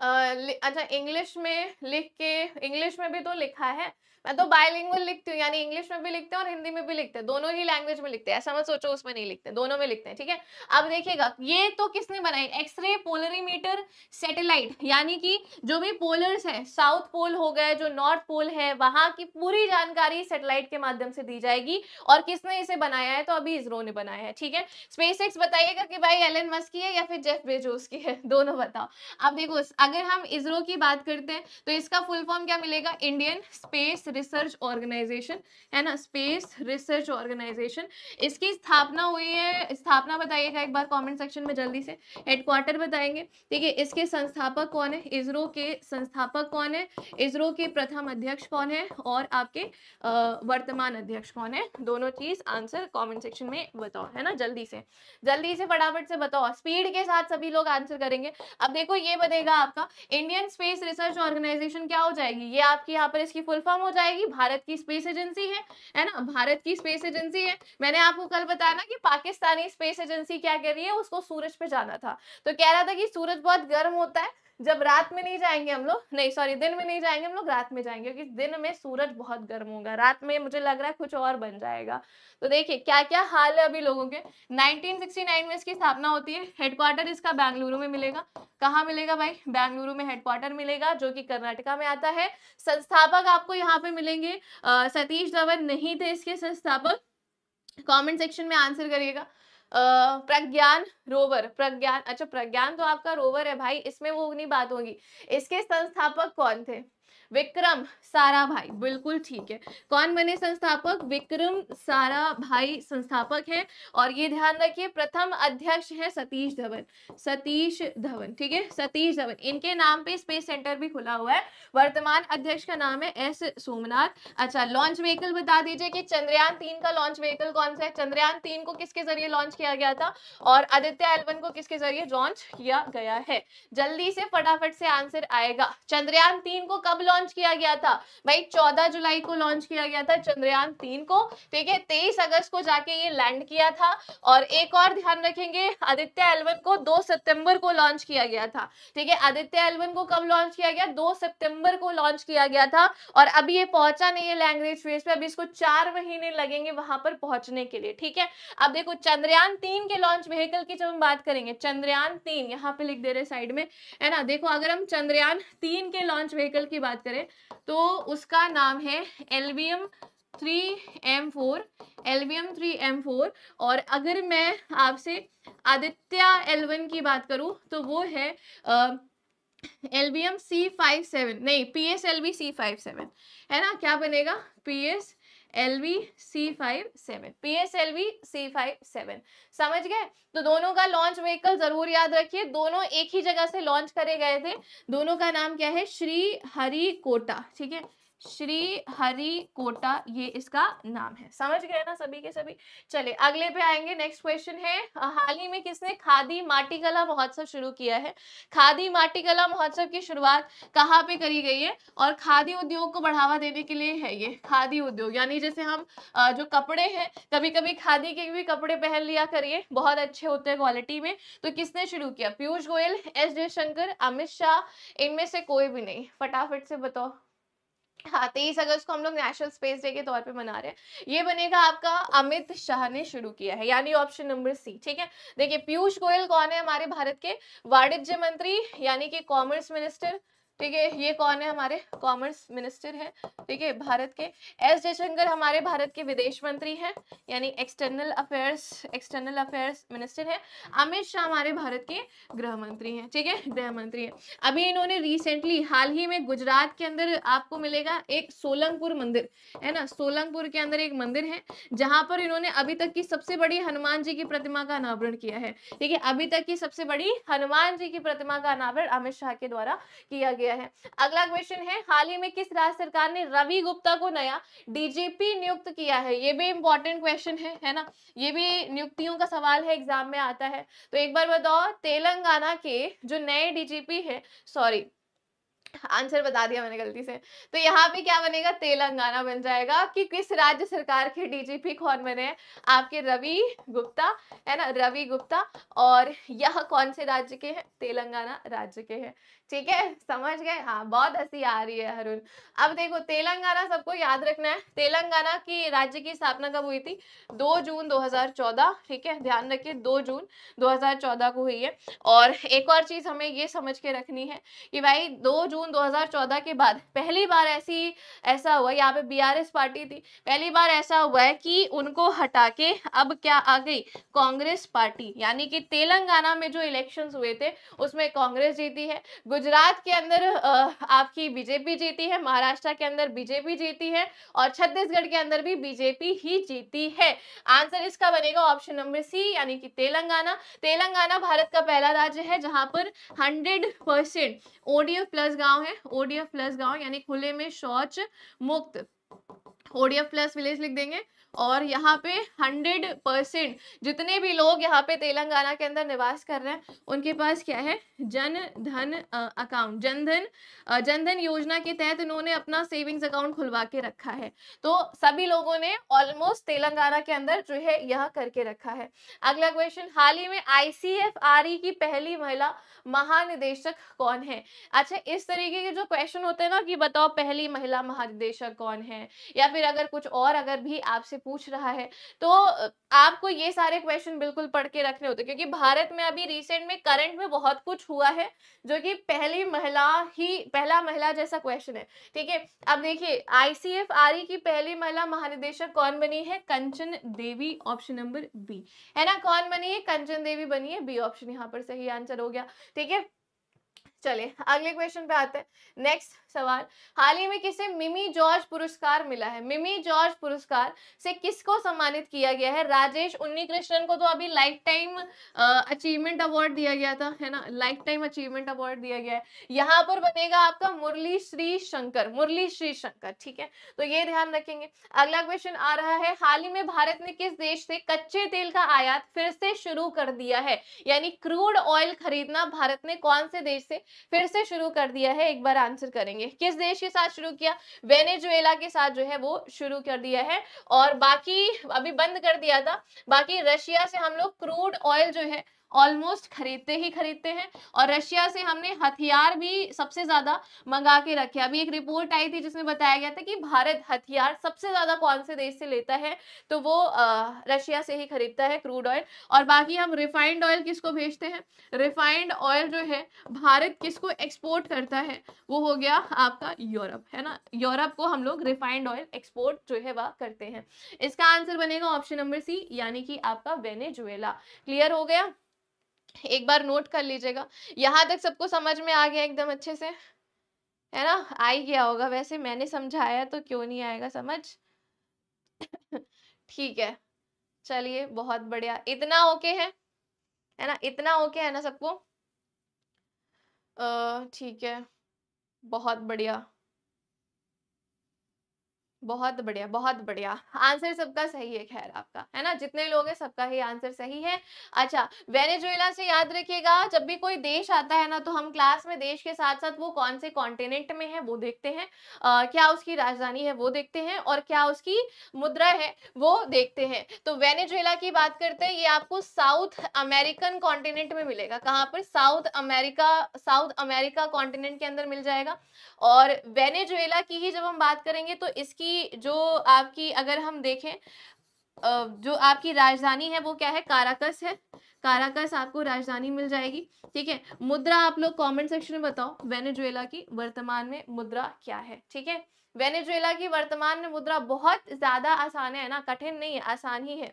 अच्छा इंग्लिश में लिख के इंग्लिश में भी तो लिखा है मैं तो बायलिंगुअल लिखती हूँ, यानी इंग्लिश में भी लिखते हैं और हिंदी में भी लिखते हैं, दोनों ही लैंग्वेज में लिखते हैं, ऐसा मत सोचो उसमें नहीं लिखते, दोनों में लिखते हैं, ठीक है? अब देखिएगा, ये तो किसने बनाई? एक्सरे पोलरीमीटर सैटेलाइट यानी कि जो भी पोलर्स है साउथ पोल हो गए जो नॉर्थ पोल है, वहाँ की पूरी जानकारी सेटेलाइट के माध्यम से दी जाएगी और किसने इसे बनाया है? तो अभी इसरो ने बनाया है, ठीक है? स्पेस बताइएगा कि भाई एलन मस्क की है या फिर जेफ बेजोस की है, दोनों बताओ। अब देखो, अगर हम इसरो की बात करते हैं तो इसका फुल फॉर्म क्या मिलेगा? इंडियन स्पेस रिसर्च ऑर्गेनाइजेशन है ना? स्पेस रिसर्च ऑर्गेनाइजेशन इसकी स्थापना हुई है, स्थापना बताइएगा एक बार कमेंट सेक्शन में जल्दी से। हेडक्वार्टर बताएँगे। देखिए, इसके संस्थापक कौन है? इसरो के संस्थापक कौन है? इसरो के प्रथम अध्यक्ष कौन है? और आपके वर्तमान अध्यक्ष कौन है? दोनों चीज़ आंसर कॉमेंट सेक्शन में बताओ, है ना? जल्दी से। जल्दी से फटाफट से बताओ। स्पीड के साथ सभी लोग आंसर करेंगे। अब देखो, ये बनेगा आपका। इंडियन स्पेस रिसर्च ऑर्गेनाइजेशन क्या हो जाएगी? ये आपकी यहाँ पर इसकी फुल फॉर्म हो जाएगी। भारत की स्पेस एजेंसी है है ना? भारत की स्पेस एजेंसी है। मैंने आपको कल बताया ना कि पाकिस्तानी स्पेस एजेंसी क्या कह रही है, उसको सूरज पे जाना था। तो कह रहा था कि सूरज बहुत गर्म होता है जब रात में नहीं जाएँगे हम लोग, नहीं सॉरी दिन में नहीं जाएँगे, हम लोग रात में जाएँगे, क्योंकि दिन में सूरज बहुत गर्म होगा। रात में मुझे लग रहा है कुछ और बन जाएगा। तो देखिए क्या क्या हाल है अभी लोगों के? 1969 में इसकी स्थापना होती है। हेडक्वार्टर इसका बेंगलुरु में मिलेगा। कहाँ मिलेगा भाई? बेंगलुरु में हेडक्वार्टर मिलेगा, जो कि कर्नाटका में आता है। संस्थापक आपको यहाँ पे मिलेंगे। सतीश धवन नहीं थे इसके संस्थापक। कॉमेंट सेक्शन में आंसर करिएगा। प्रज्ञान रोवर, प्रज्ञान अच्छा प्रज्ञान तो आपका रोवर है भाई, इसमें वो नहीं बात होगी। इसके संस्थापक कौन थे? विक्रम सारा भाई बिल्कुल ठीक है। कौन बने संस्थापक? विक्रम सारा भाई संस्थापक है और ये ध्यान रखिए, प्रथम अध्यक्ष है सतीश धवन। सतीश धवन, ठीक है? सतीश धवन, इनके नाम पे स्पेस सेंटर भी खुला हुआ है। वर्तमान अध्यक्ष का नाम है एस सोमनाथ। अच्छा लॉन्च व्हीकल बता दीजिए कि चंद्रयान तीन का लॉन्च व्हीकल कौन सा है? चंद्रयान तीन को किसके ज़रिए लॉन्च किया गया था? और आदित्य एलवन को किसके ज़रिए लॉन्च किया गया है? जल्दी से फटाफट से आंसर आएगा। चंद्रयान तीन को कब लॉन्च लॉन्च किया गया था। भाई 14 जुलाई को लॉन्च किया गया था चंद्रयान तीन को, ठीक है? तेईस अगस्त को जाके ये लैंड किया था और एक और ध्यान रखेंगे, आदित्य एलवन को 2 सितंबर को लॉन्च किया गया था, ठीक है? आदित्य एलवन को कब लॉन्च किया गया? 2 सितंबर को लॉन्च किया गया था और अभी ये पहुँचा नहीं है लैंग्वेज फ़ेज़ पे, अभी इसको चार महीने लगेंगे वहाँ पर पहुँचने के लिए, ठीक है? अब देखो, चंद्रयान तीन के लॉन्च व्हीकल की जब हम बात करेंगे, चंद्रयान तीन, यहाँ पे लिख दे रहे साइड में, है ना? देखो, अगर हम चंद्रयान तीन के लॉन्च व्हीकल की बात तो उसका नाम है LBM three M four LBM three M four और अगर मैं आपसे आदित्य एलवन की बात करूँ तो वो है एलबीएम सी फाइव सेवन नहीं P S L B C five seven है ना? क्या बनेगा? P S L V C five seven P S L V C five seven समझ गए? तो दोनों का लॉन्च व्हीकल ज़रूर याद रखिए। दोनों एक ही जगह से लॉन्च करे गए थे। दोनों का नाम क्या है? श्री हरि कोटा ठीक है? श्री हरि कोटा, ये इसका नाम है। समझ गए ना सभी के सभी? चलिए, अगले पे आएँगे नेक्स्ट क्वेश्चन है। हाल ही में किसने खादी माटी कला महोत्सव शुरू किया है? खादी माटी कला महोत्सव की शुरुआत कहाँ पे करी गई है? और खादी उद्योग को बढ़ावा देने के लिए है ये, खादी उद्योग। यानी जैसे हम जो कपड़े हैं कभी कभी खादी के भी कपड़े पहन लिया करिए, बहुत अच्छे होते हैं क्वालिटी में। तो किसने शुरू किया? पीयूष गोयल, एस जयशंकर, अमित शाह, इनमें से कोई भी नहीं। फटाफट से बताओ। हाँ तेईस अगस्त को हम लोग नेशनल स्पेस डे के तौर पे मना रहे हैं, ये बनेगा आपका अमित शाह ने शुरू किया है, यानी ऑप्शन नंबर सी ठीक है? देखिए, पीयूष गोयल कौन है हमारे भारत के? वाणिज्य मंत्री, यानी कि कॉमर्स मिनिस्टर ठीक है, ये कौन है हमारे? कॉमर्स मिनिस्टर है, ठीक है, भारत के। एस जयशंकर हमारे भारत के विदेश मंत्री हैं, यानी external affairs external affairs minister है। अमित शाह हमारे भारत के गृह मंत्री हैं, ठीक है, गृह मंत्री हैं। अभी इन्होंने रिसेंटली हाल ही में गुजरात के अंदर आपको मिलेगा एक सोलंगपुर मंदिर, है ना? सोलंगपुर के अंदर एक मंदिर है, जहाँ पर इन्होंने अभी तक की सबसे बड़ी हनुमान जी की प्रतिमा का अनावरण किया है। ठीक है, अभी तक की सबसे बड़ी हनुमान जी की प्रतिमा का अनावरण अमित शाह के द्वारा किया गया गया है। अगला क्वेश्चन है, हाल ही में किस राज्य सरकार ने रवि गुप्ता को नया डीजीपी नियुक्त किया है? ये भी इंपॉर्टेंट क्वेश्चन है है ना? ये भी नियुक्तियों का सवाल है एग्ज़ाम में आता है। तो एक बार बताओ, तेलंगाना के जो नए डीजीपी है सॉरी आंसर बता दिया मैंने गलती से। तो यहाँ पे क्या बनेगा? तेलंगाना बन जाएगा कि किस राज्य सरकार के डीजीपी कौन बने हैं? आपके रवि गुप्ता, है ना? रवि गुप्ता, और यह कौन से राज्य के हैं? तेलंगाना राज्य के हैं। ठीक है? समझ गए? हाँ बहुत हँसी आ रही है, हरुण। अब देखो, तेलंगाना सबको याद रखना है। तेलंगाना की राज्य की स्थापना कब हुई थी? 2 जून 2014 ठीक है? ध्यान रखिए 2 जून 2014 को हुई है। और एक और चीज़ हमें ये समझ के रखनी है कि भाई 2 जून 2014 के बाद पहली बार ऐसी, ऐसा हुआ, यहाँ पे बीआरएस पार्टी थी। पहली बार ऐसा हुआ है कि उनको हटा के अब क्या आ गई? कांग्रेस पार्टी। यानी कि तेलंगाना में जो इलेक्शन हुए थे, उसमें कांग्रेस जीती है। गुजरात के अंदर आपकी बीजेपी जीती है, महाराष्ट्र के अंदर बीजेपी जीती है और छत्तीसगढ़ के अंदर भी बीजेपी ही जीती है। आंसर इसका बनेगा ऑप्शन नंबर सी, यानी कि तेलंगाना। तेलंगाना भारत का पहला राज्य है, जहाँ पर हंड्रेड परसेंट ओडीएफ प्लस गाँव है। ओडीएफ प्लस गाँव, यानी खुले में शौच मुक्त। ओडीएफ प्लस विलेज लिख देंगे। और यहाँ पे हंड्रेड परसेंट जितने भी लोग यहाँ पे तेलंगाना के अंदर निवास कर रहे हैं, उनके पास क्या है? जन धन अकाउंट जनधन जनधन योजना के तहत इन्होंने अपना सेविंग्स अकाउंट खुलवा के रखा है। तो सभी लोगों ने ऑलमोस्ट तेलंगाना के अंदर जो है यह करके रखा है। अगला क्वेश्चन हाल ही में आईसीएफआरई की पहली महिला महानिदेशक कौन है? अच्छा इस तरीके के जो क्वेश्चन होते हैं ना कि बताओ पहली महिला महानिदेशक कौन है? या फिर अगर कुछ और अगर भी आपसे पूछ रहा है। तो आपको ये सारे क्वेश्चन बिल्कुल पढ़ के रखने होते क्योंकि भारत में अभी रिसेंट में करंट में बहुत कुछ हुआ है, जो कि पहली महिला ही, पहला महिला जैसा क्वेश्चन है। ठीक है, अब देखिए आईसीएफ आर की पहली महिला महानिदेशक कौन बनी है? Kanchan Devi option number B है ना? कौन बनी है? कंचन देवी बनी है? बी ऑप्शन यहाँ पर सही आंसर हो गया। ठीक है चलिए, अगले क्वेश्चन पे आते हैं। नेक्स्ट सवाल, हाल ही में किसे मिमी जॉर्ज पुरस्कार मिला है? मिमी जॉर्ज पुरस्कार से किसको सम्मानित किया गया है? राजेश उन्नी कृष्णन को तो अभी लाइफ टाइम अचीवमेंट अवार्ड दिया गया था, है ना? लाइफ टाइम अचीवमेंट अवार्ड दिया गया है। यहाँ पर बनेगा आपका मुरली श्री शंकर मुरली श्री शंकर, ठीक है? तो ये ध्यान रखेंगे। अगला क्वेश्चन आ रहा है, हाल ही में भारत ने किस देश से कच्चे तेल का आयात फिर से शुरू कर दिया है? यानी क्रूड ऑयल खरीदना भारत ने कौन से देश से फिर से शुरू कर दिया है, एक बार आंसर करेंगे। किस देश के साथ शुरू किया? वेनेजुएला के साथ जो है वो शुरू कर दिया है और बाकी अभी बंद कर दिया था। बाकी रशिया से हम लोग क्रूड ऑयल जो है ऑलमोस्ट खरीदते ही खरीदते हैं। और रशिया से हमने हथियार भी सबसे ज़्यादा मंगा के रखे अभी एक रिपोर्ट आई थी जिसमें बताया गया था कि भारत हथियार सबसे ज़्यादा कौन से देश से लेता है? तो वो रशिया से ही खरीदता है क्रूड ऑयल। और बाकी हम रिफाइंड ऑयल किसको भेजते हैं? रिफाइंड ऑयल जो है, भारत किसको एक्सपोर्ट करता है? वो हो गया आपका यूरोप, है ना? यूरोप को हम लोग रिफाइंड ऑयल एक्सपोर्ट जो है वह करते हैं। इसका आंसर बनेगा ऑप्शन नंबर सी, यानी कि आपका वेनेजुएला। क्लियर हो गया? एक बार नोट कर लीजिएगा। यहाँ तक सबको समझ में आ गया एकदम अच्छे से, है ना? आ ही गया होगा वैसे, मैंने समझाया तो क्यों नहीं आएगा समझ? ठीक है, चलिए, बहुत बढ़िया। इतना ओके है? है ना? इतना ओके है ना सबको? ठीक है, बहुत बढ़िया। बहुत बढ़िया बहुत बढ़िया। आंसर सबका सही है खैर आपका है ना? जितने लोग हैं सबका ही आंसर सही है। अच्छा वेनेजुएला से याद रखिएगा जब भी कोई देश आता है ना तो हम क्लास में देश के साथ साथ वो कौन से कॉन्टिनेंट में है वो देखते हैं। आ, क्या उसकी राजधानी है वो देखते हैं और क्या उसकी मुद्रा है वो देखते हैं। तो वेनेजुएला की बात करते हैं ये आपको साउथ अमेरिकन कॉन्टिनेंट में मिलेगा। कहाँ पर? South America South America continent के अंदर मिल जाएगा। और वेनेजुएला की ही जब हम बात करेंगे तो इसकी जो आपकी, अगर हम देखें जो आपकी राजधानी है वो क्या है? काराकस है। काराकस आपको राजधानी मिल जाएगी। ठीक है? मुद्रा आप लोग कमेंट सेक्शन में बताओ वेनेजुएला की वर्तमान में मुद्रा क्या है? ठीक है? वेनेजुएला की वर्तमान में मुद्रा बहुत ज़्यादा आसान है ना? कठिन नहीं है, आसान ही है।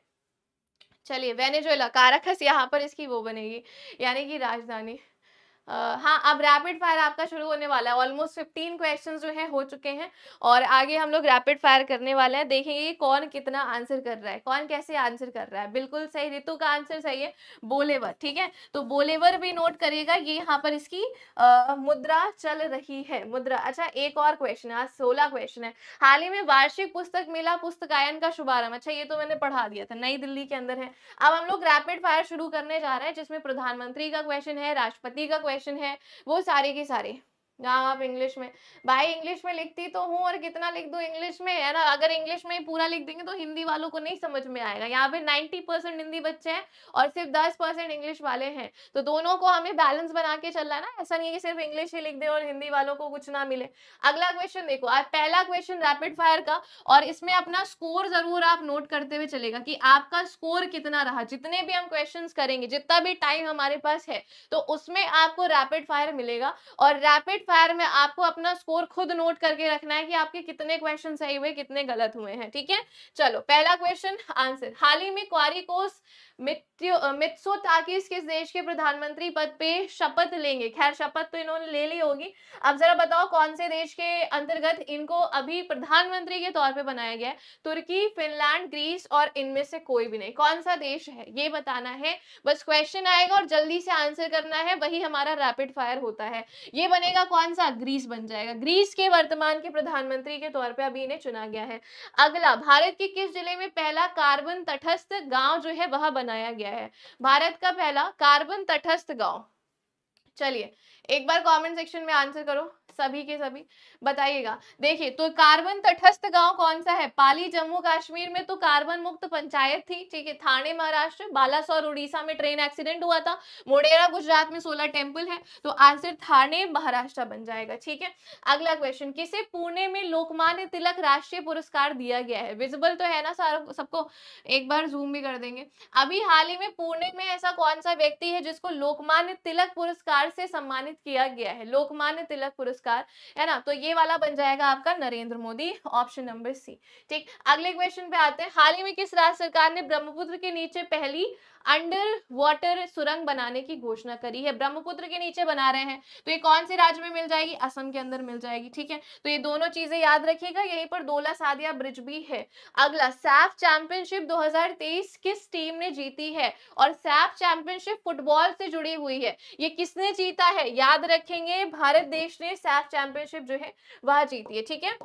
चलिए वेनेजुएला काराकस यहाँ पर इसकी वो बनेगी, यानी कि राजधानी। हाँ अब रैपिड फायर आपका शुरू होने वाला है। ऑलमोस्ट फिफ्टीन क्वेश्चन जो है हो चुके हैं और आगे हम लोग रैपिड फायर करने वाले हैं। देखेंगे कौन कितना आंसर कर रहा है कौन कैसे आंसर कर रहा है। बिल्कुल सही ऋतु का आंसर सही है बोलेवर ठीक है? तो बोलेवर भी नोट करिएगा ये यहाँ पर इसकी आ, मुद्रा चल रही है मुद्रा। अच्छा एक और क्वेश्चन है आज सोलह क्वेश्चन है। हाल ही में वार्षिक पुस्तक मेला पुस्तकायन का शुभारंभ। अच्छा ये तो मैंने पढ़ा दिया था नई दिल्ली के अंदर है। अब हम लोग रैपिड फायर शुरू करने जा रहे हैं जिसमें प्रधानमंत्री का क्वेश्चन है राष्ट्रपति का क्वेश्चन क्वेश्चन है वो सारे के सारे। हाँ आप इंग्लिश में, भाई इंग्लिश में लिखती तो हूँ और कितना लिख दू इंग्लिश में, है ना? अगर इंग्लिश में ही पूरा लिख देंगे तो हिंदी वालों को नहीं समझ में आएगा। यहाँ पे नाइन्टी परसेंट हिंदी बच्चे हैं और सिर्फ़ दस परसेंट इंग्लिश वाले हैं। तो दोनों को हमें बैलेंस बना के चलना है ना? ऐसा नहीं है कि सिर्फ़ इंग्लिश ही लिख दे और हिंदी वालों को कुछ ना मिले। अगला क्वेश्चन देखो आज पहला क्वेश्चन रैपिड फायर का और इसमें अपना स्कोर ज़रूर आप नोट करते हुए चलेगा कि आपका स्कोर कितना रहा। जितने भी हम क्वेश्चन करेंगे, जितना भी टाइम हमारे पास है तो उसमें आपको रैपिड फायर मिलेगा। और रैपिड फायर में आपको अपना स्कोर खुद नोट करके रखना है कि आपके कितने क्वेश्चन सही हुए, कितने गलत हुए हैं, ठीक है? चलो, पहला क्वेश्चन आंसर हाल ही में क्वारिकोस मित्सोताकिस किस देश के प्रधानमंत्री पद पे शपथ लेंगे? खैर, शपथ तो इन्होंने ले ली होगी। अब जरा बताओ, कौन से देश के अंतर्गत इनको अभी प्रधानमंत्री के तौर पे बनाया गया है? तुर्की, फिनलैंड, ग्रीस और इनमें से कोई भी नहीं। कौन सा देश है? ये बताना है। बस क्वेश्चन आएगा और जल्दी से आंसर करना है। वही हमारा रैपिड फायर होता है। ये बनेगा कौन सा ग्रीस बन जाएगा? ग्रीस के वर्तमान के प्रधानमंत्री के तौर पर अभी इन्हें चुना गया है। अगला, भारत के किस ज़िले में पहला कार्बन तटस्थ गाँव जो है वह बनाया गया है? भारत का पहला कार्बन तटस्थ गाँव। चलिए, एक बार कमेंट सेक्शन में आंसर करो। सभी के सभी। बताइएगा। देखिए तो कार्बन तटस्थ गाँव कौन सा है? पाली, जम्मू, कश्मीर में तो कार्बन मुक्त पंचायत थी। ठीक है, थाने महाराष्ट्र, बालासोर, उड़ीसा में ट्रेन एक्सीडेंट हुआ था। मोडेरा गुजरात में सोलर टेंपल है। तो आंसर थाने महाराष्ट्र बन जाएगा। ठीक है? अगला क्वेश्चन किसे पुणे में लोकमान्य तिलक राष्ट्रीय पुरस्कार दिया गया है? विजिबल तो है ना सारा, सबको? एक बार जूम भी कर देंगे। अभी हाल ही में पुणे में ऐसा कौन सा व्यक्ति है जिसको लोकमान्य तिलक पुरस्कार से सम्मानित किया गया है? लोकमान्य तिलक पुरस्कार पुरस्कार है ना? तो ये वाला बन जाएगा आपका Narendra Modi option number C ठीक, अगले क्वेश्चन पे आते हैं। हाल ही में किस राज्य सरकार ने ब्रह्मपुत्र के नीचे पहली अंडर वाटर सुरंग बनाने की घोषणा करी है। ब्रह्मपुत्र के नीचे बना रहे हैं। तो ये कौन से राज्य में मिल जाएगी? असम के अंदर मिल जाएगी, ठीक है? तो ये दोनों चीज़ें याद रखिएगा। यहीं पर दोला सादिया ब्रिज भी है। अगला, सैफ चैंपियनशिप 2023 किस टीम ने जीती है? और सैफ चैंपियनशिप फुटबॉल से जुड़ी हुई है। ये किसने जीता है? याद रखेंगे, भारत देश ने सैफ चैंपियनशिप जो है, वह जीती है, ठीक है?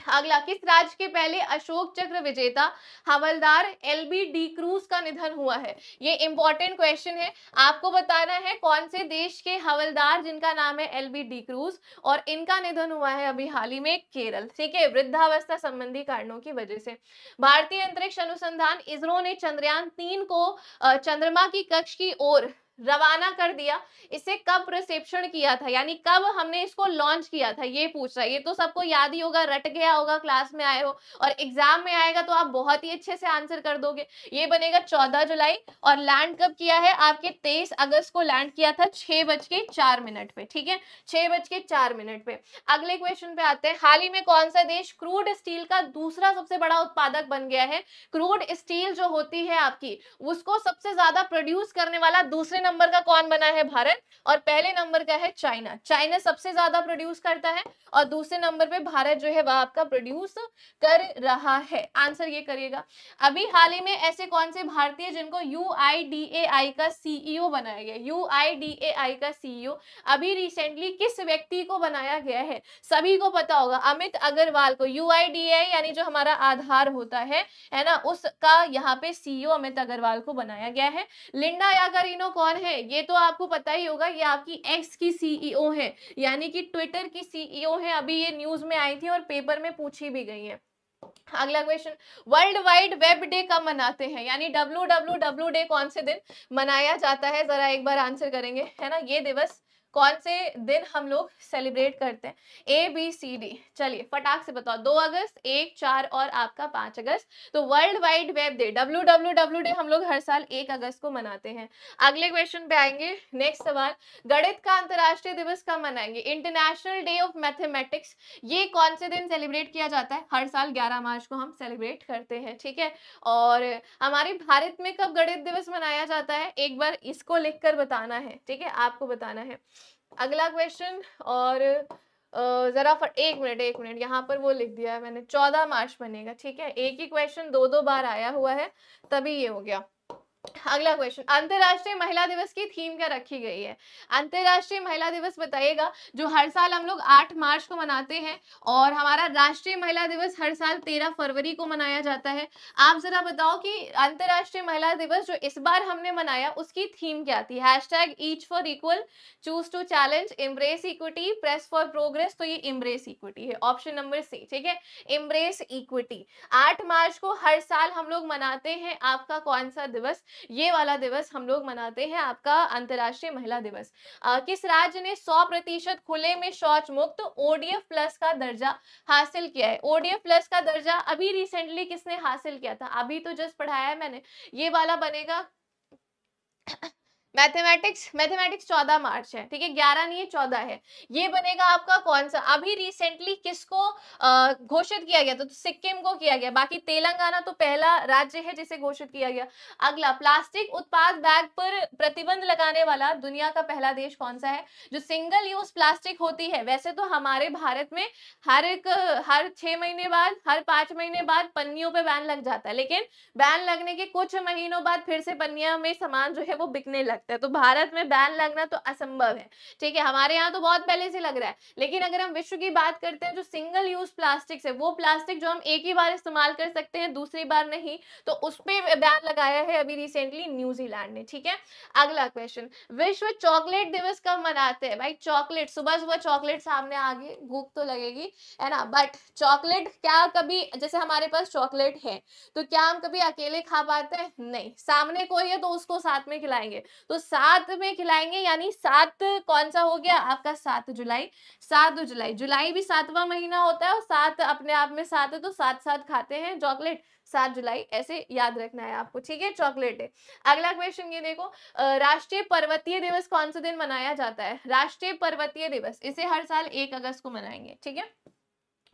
अगला, किस राज्य के पहले अशोक चक्र विजेता, Havildar L B D Cruz का निधन हुआ है? ये इंपॉर्टेंट क्वेश्चन है। आपको बताना है कौन से देश के हवलदार जिनका नाम है एल बी डी क्रूज और इनका निधन हुआ है अभी हाल ही में केरल। ठीक है, वृद्धावस्था संबंधी कारणों की वजह से। भारतीय अंतरिक्ष अनुसंधान इसरो ने चंद्रयान तीन को चंद्रमा की कक्ष की ओर रवाना कर दिया। इसे कब प्रसेप्शन किया था? यानी कब हमने इसको लॉन्च किया था? ये पूछ रहा है। ये तो सबको याद ही होगा, रट गया होगा क्लास में आए हो और एग्ज़ाम में आएगा तो आप बहुत ही अच्छे से आंसर कर दोगे। ये बनेगा चौदह जुलाई और लैंड कब किया है? आपके तेईस अगस्त को लैंड किया था छह बज के चार मिनट पे, ठीक है? छह बज के चार मिनट पे। अगले क्वेश्चन पे आते हैं। हाल ही में कौन सा देश क्रूड स्टील का दूसरा सबसे बड़ा उत्पादक बन गया है? क्रूड स्टील जो होती है आपकी, उसको सबसे ज़्यादा प्रोड्यूस करने वाला दूसरे नंबर का कौन बना है भारत? और पहले नंबर का है चाइना। चाइना सबसे ज़्यादा प्रोड्यूस करता है और दूसरे नंबर पे भारत जो है वह आपका प्रोड्यूस कर रहा है। आंसर ये करिएगा। अभी हाल ही में ऐसे कौन से भारतीय जिनको यू का सीईओ बनाया गया यू का सीईओ अभी रिसेंटली किस व्यक्ति को बनाया गया है? सभी को पता होगा। अमित अग्रवाल को यू यानी जो हमारा आधार होता है है ना? उसका यहाँ पे सीईओ अमित अग्रवाल को बनाया गया है। लिंडा यागारिनो कौन है, ये तो आपको पता ही होगा, ये आपकी एक्स की सीईओ है, यानी कि ट्विटर की सीईओ है, अभी ये न्यूज़ में आई थी और पेपर में पूछी भी गई है। अगला question world wide web day कब मनाते हैं? यानी डब्ल्यू डब्ल्यू डब्ल्यू डे कौन से दिन मनाया जाता है? जरा एक बार आंसर करेंगे, है ना? ये दिवस कौन से दिन हम लोग सेलिब्रेट करते हैं? ए बी सी डी चलिए, फटाक से बताओ। दो अगस्त, एक, चार और आपका पाँच अगस्त। तो world wide web day W W W day हम लोग हर साल एक अगस्त को मनाते हैं। अगले क्वेश्चन पे आएँगे। नेक्स्ट सवाल। गणित का अंतरराष्ट्रीय दिवस कब मनाएँगे? इंटरनेशनल डे ऑफ़ मैथमेटिक्स ये कौन से दिन सेलिब्रेट किया जाता है? हर साल ग्यारह मार्च को हम सेलिब्रेट करते हैं, ठीक है? और हमारे भारत में कब गणित दिवस मनाया जाता है? एक बार इसको लिखकर बताना है, ठीक है? आपको बताना है। अगला क्वेश्चन और जरा फट एक मिनट एक मिनट यहाँ पर वो लिख दिया है मैंने, चौदह मार्च बनेगा, ठीक है? एक ही क्वेश्चन दो दो बार आया हुआ है, तभी ये हो गया। अगला क्वेश्चन अंतरराष्ट्रीय महिला दिवस की थीम क्या रखी गई है? अंतरराष्ट्रीय महिला दिवस बताइएगा, जो हर साल हम लोग 8 मार्च को मनाते हैं और हमारा राष्ट्रीय महिला दिवस हर साल 13 फरवरी को मनाया जाता है। आप जरा बताओ कि अंतरराष्ट्रीय महिला दिवस जो इस बार हमने मनाया, उसकी थीम क्या थी? Hashtag each for equal choose to challenge embrace equity press for progress तो ये इम्ब्रेस इक्विटी है ऑप्शन नंबर सी ठीक है? इम्ब्रेस इक्विटी आठ मार्च को हर साल हम लोग मनाते हैं, आपका कौन सा दिवस? ये वाला दिवस हम लोग मनाते हैं आपका अंतरराष्ट्रीय महिला दिवस। आ, किस राज्य ने 100 प्रतिशत खुले में शौच मुक्त ओडीएफ प्लस का दर्जा हासिल किया है? ओडीएफ प्लस का दर्जा अभी रिसेंटली किसने हासिल किया था? अभी तो जस्ट पढ़ाया है मैंने। ये वाला बनेगा मैथमेटिक्स मैथमेटिक्स चौदह मार्च है ठीक है? ग्यारह नहीं है चौदह है। ये बनेगा आपका कौन सा? अभी रिसेंटली किसको घोषित किया गया? तो, तो सिक्किम को किया गया। बाकी तेलंगाना तो पहला राज्य है जिसे घोषित किया गया। अगला प्लास्टिक उत्पाद बैग पर प्रतिबंध लगाने वाला दुनिया का पहला देश कौन सा है? जो सिंगल यूज़ प्लास्टिक होती है। वैसे तो हमारे भारत में हर एक हर छह महीने बाद हर पाँच महीने बाद पन्नियों पे बैन लग जाता है। लेकिन बैन लगने के कुछ महीनों बाद फिर से पन्निया में सामान जो है वो बिकने लगता सकता है। तो भारत में बैन लगना तो असंभव है, ठीक है? हमारे यहाँ तो बहुत पहले से लग रहा है, लेकिन अगर हम विश्व की बात करते हैं, जो सिंगल यूज़ प्लास्टिक है, वो प्लास्टिक जो हम एक ही बार इस्तेमाल कर सकते हैं, दूसरी बार नहीं तो उस पर बैन लगाया है अभी रिसेंटली न्यूजीलैंड ने, ठीक है? अगला क्वेश्चन विश्व चॉकलेट दिवस कब मनाते हैं? भाई चॉकलेट सुबह सुबह चॉकलेट सामने आ गई, भूख तो लगेगी, है ना? बट चॉकलेट क्या कभी, जैसे हमारे पास चॉकलेट है तो क्या हम कभी अकेले खा पाते हैं? नहीं, सामने कोई है तो उसको साथ में खिलाएँगे। तो तो सात में खिलाएँगे, यानी सात कौन सा हो गया? आपका सात जुलाई। सात जुलाई। जुलाई भी सातवां महीना होता है और सात अपने आप में सात है तो सात सात खाते हैं चॉकलेट। सात जुलाई, ऐसे याद रखना है आपको, ठीक है? चॉकलेट है। अगला क्वेश्चन ये देखो राष्ट्रीय पर्वतीय दिवस कौन सा दिन मनाया जाता है? राष्ट्रीय पर्वतीय दिवस, इसे हर साल एक अगस्त को मनाएँगे, ठीक है?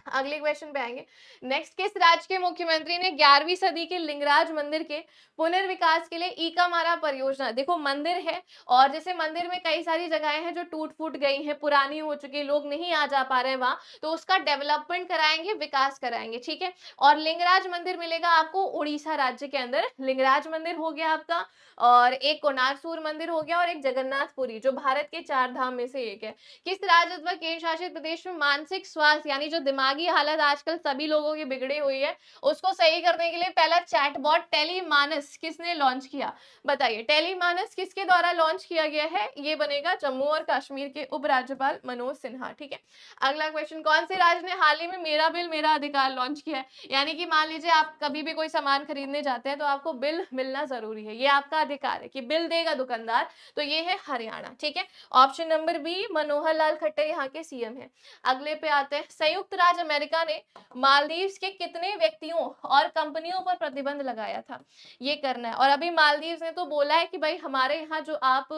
अगले क्वेश्चन पे आएँगे। नेक्स्ट किस राज्य के मुख्यमंत्री ने ग्यारहवीं सदी के लिंगराज मंदिर के पुनर्विकास के लिए ईका मारा परियोजना? देखो, मंदिर है और जैसे मंदिर में कई सारी जगहें हैं जो टूट फूट गई हैं, पुरानी हो चुकी लोग नहीं आ जा पा रहे हैं वहाँ तो उसका डेवलपमेंट कराएँगे, विकास कराएँगे, ठीक है? और लिंगराज मंदिर मिलेगा आपको उड़ीसा राज्य के अंदर। लिंगराज मंदिर हो गया आपका और एक कोनारसूर मंदिर हो गया और एक जगन्नाथपुरी, जो भारत के चार धाम में से एक है। किस राज्य अथवा केंद्र शासित प्रदेश में मानसिक स्वास्थ्य, यानी जो दिमागी हालत आजकल सभी लोगों की बिगड़ी हुई है। उसको सही करने के लिए पहला चैटबॉट टेलीमानस किसने लॉन्च किया? बताइए, टेलीमानस किसके द्वारा लॉन्च किया गया है? ये बनेगा जम्मू और कश्मीर के उपराज्यपाल मनोज सिन्हा, ठीक है? अगला क्वेश्चन कौन से राज्य ने हाल ही में मेरा बिल, मेरा अधिकार लॉन्च किया है? यानी कि मान लीजिए आप कभी भी कोई सामान खरीदने जाते हैं तो आपको बिल मिलना ज़रूरी है। ये आपका अधिकार है कि बिल देगा दुकानदार तो ये है हरियाणा, ठीक है? Option number B Manohar Lal Khattar यहाँ के सीएम है। अगले पे आते हैं। संयुक्त राज्य अमेरिका ने मालदीव्स के कितने व्यक्तियों और कंपनियों पर प्रतिबंध लगाया था? ये करना है। और अभी मालदीव्स ने तो बोला है कि भाई हमारे यहाँ जो आप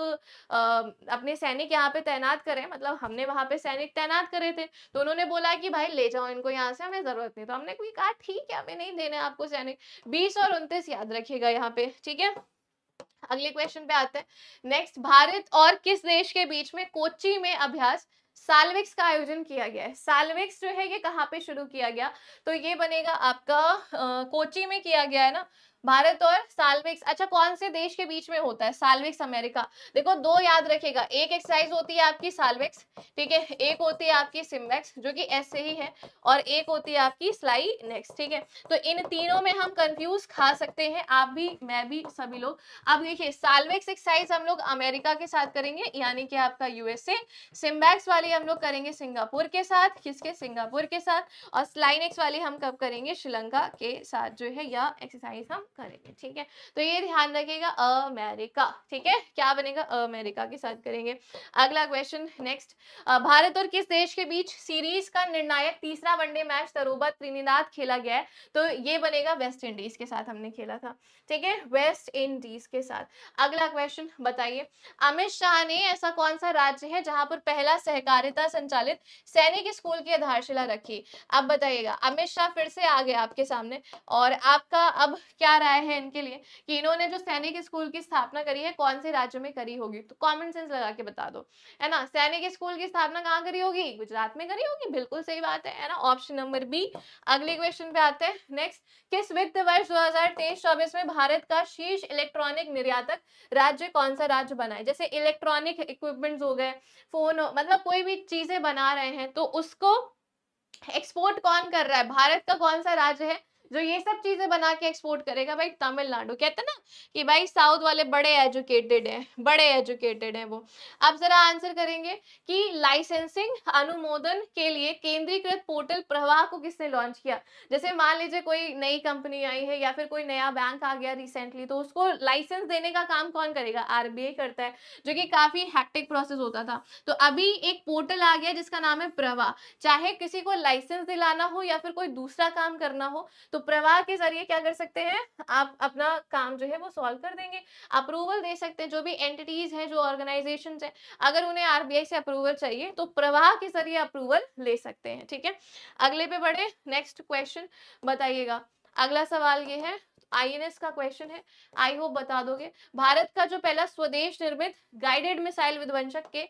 आ, अपने सैनिक यहाँ पे तैनात करें मतलब हमने वहाँ पे सैनिक तैनात करे थे तो उन्होंने बोला कि भाई ले जाओ इनको यहाँ से हमें ज़रूरत नहीं। तो हमने कोई कहा ठीक है हमें नहीं देने आपको सैनिक। बीस और उनतीस याद रखिएगा यहाँ पे ठीक है? अगले क्वेश्चन पे आते हैं। नेक्स्ट भारत और किस देश के बीच में कोची में अभ्यास सालविक्स का आयोजन किया गया है। सालविक्स जो है ये कहाँ पे शुरू किया गया? तो ये बनेगा आपका कोची में किया गया है ना? भारत और साल्विक्स अच्छा कौन से देश के बीच में होता है? साल्विक्स अमेरिका। देखो, दो याद रखेगा एक एक्सरसाइज होती है आपकी साल्विक्स, ठीक है? एक होती है आपकी सिमवेक्स जो कि ऐसे ही है, और एक होती है आपकी स्लाई नेक्स्ट ठीक है? तो इन तीनों में हम कंफ्यूज खा सकते हैं। आप भी, मैं भी, सभी लोग। अब देखिए, साल्विक्स एक्सरसाइज हम लोग अमेरिका के साथ करेंगे, यानी कि आपका यूएसए सिमवैक्स वाली हम लोग करेंगे सिंगापुर के साथ। किसके? सिंगापुर के साथ। और स्लाइनेक्स वाली हम कब करेंगे? श्रीलंका के साथ जो है यह एक्सरसाइज हम करेंगे, ठीक है? तो ये ध्यान रखिएगा, अमेरिका, ठीक है? क्या बनेगा? अमेरिका के साथ करेंगे। अगला क्वेश्चन नेक्स्ट भारत और किस देश के बीच सीरीज़ का निर्णायक तीसरा वनडे मैच तरोबा त्रिनिदाद खेला गया है? तो ये बनेगा वेस्ट इंडीज के साथ हमने खेला था, ठीक है? वेस्ट इंडीज के साथ। अगला क्वेश्चन बताइए। अमित शाह ने ऐसा कौन सा राज्य है जहाँ पर पहला सहकारिता संचालित सैनिक स्कूल की आधारशिला रखी? अब बताइएगा, अमित शाह फिर से आ गए आपके सामने और आपका अब क्या राय है इनके लिए कि इन्होंने जो सैनिक स्कूल की स्थापना करी है, कौन से राज्य में करी होगी? तो कॉमन सेंस लगा के बता दो, है ना? सैनिक स्कूल की स्थापना कहाँ करी होगी? गुजरात में करी होगी? बिल्कुल सही बात है ना? ऑप्शन नंबर बी अगले क्वेश्चन पे आते हैं नेक्स्ट किस वित्त वर्ष दो हज़ार में भारत का शीर्ष इलेक्ट्रॉनिक निर्यातक राज्य कौन सा राज्य बना है? जैसे इलेक्ट्रॉनिक इक्विपमेंट्स हो गए फ़ोन मतलब कोई भी चीज़ें बना रहे हैं तो उसको एक्सपोर्ट कौन कर रहा है? भारत का कौन सा राज्य है? जो ये सब चीज़ें बना के एक्सपोर्ट करेगा भाई तमिलनाडु। कहते हैं ना कि भाई साउथ वाले बड़े एजुकेटेड हैं, बड़े एजुकेटेड हैं वो। अब जरा आंसर करेंगे कि लाइसेंसिंग अनुमोदन के लिए केंद्रीकृत पोर्टल प्रवाह को किसने लॉन्च किया? जैसे मान लीजिए कोई नई कंपनी आई है या फिर कोई नया बैंक आ गया रिसेंटली तो उसको लाइसेंस देने का काम कौन करेगा? आरबीआई करता है, जो कि काफ़ी हैक्टिक प्रोसेस होता था। तो अभी एक पोर्टल आ गया जिसका नाम है प्रवाह। चाहे किसी को लाइसेंस दिलाना हो या फिर कोई दूसरा काम करना हो तो प्रवाह के ज़रिए क्या कर सकते हैं? आप अपना काम जो है वो सॉल्व कर देंगे। अप्रूवल दे सकते हैं, जो भी एंटिटीज हैं, जो ऑर्गेनाइजेशन हैं। अगर उन्हें आरबीआई से अप्रूवल चाहिए तो प्रवाह के ज़रिए अप्रूवल ले सकते हैं, ठीक है? अगले पे बढ़े नेक्स्ट क्वेश्चन बताइएगा। अगला सवाल ये है आईएनएस का क्वेश्चन है। आई होप बता दोगे। भारत का जो पहला स्वदेश निर्मित गाइडेड मिसाइल विध्वंसक के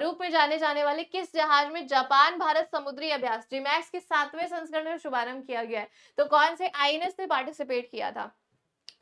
रूप में जाने जाने वाले किस जहाज़ में जापान भारत समुद्री अभ्यास जिमैक्स के सातवें संस्करण में शुभारंभ किया गया है? तो कौन से आईएनएस ने पार्टिसिपेट किया था?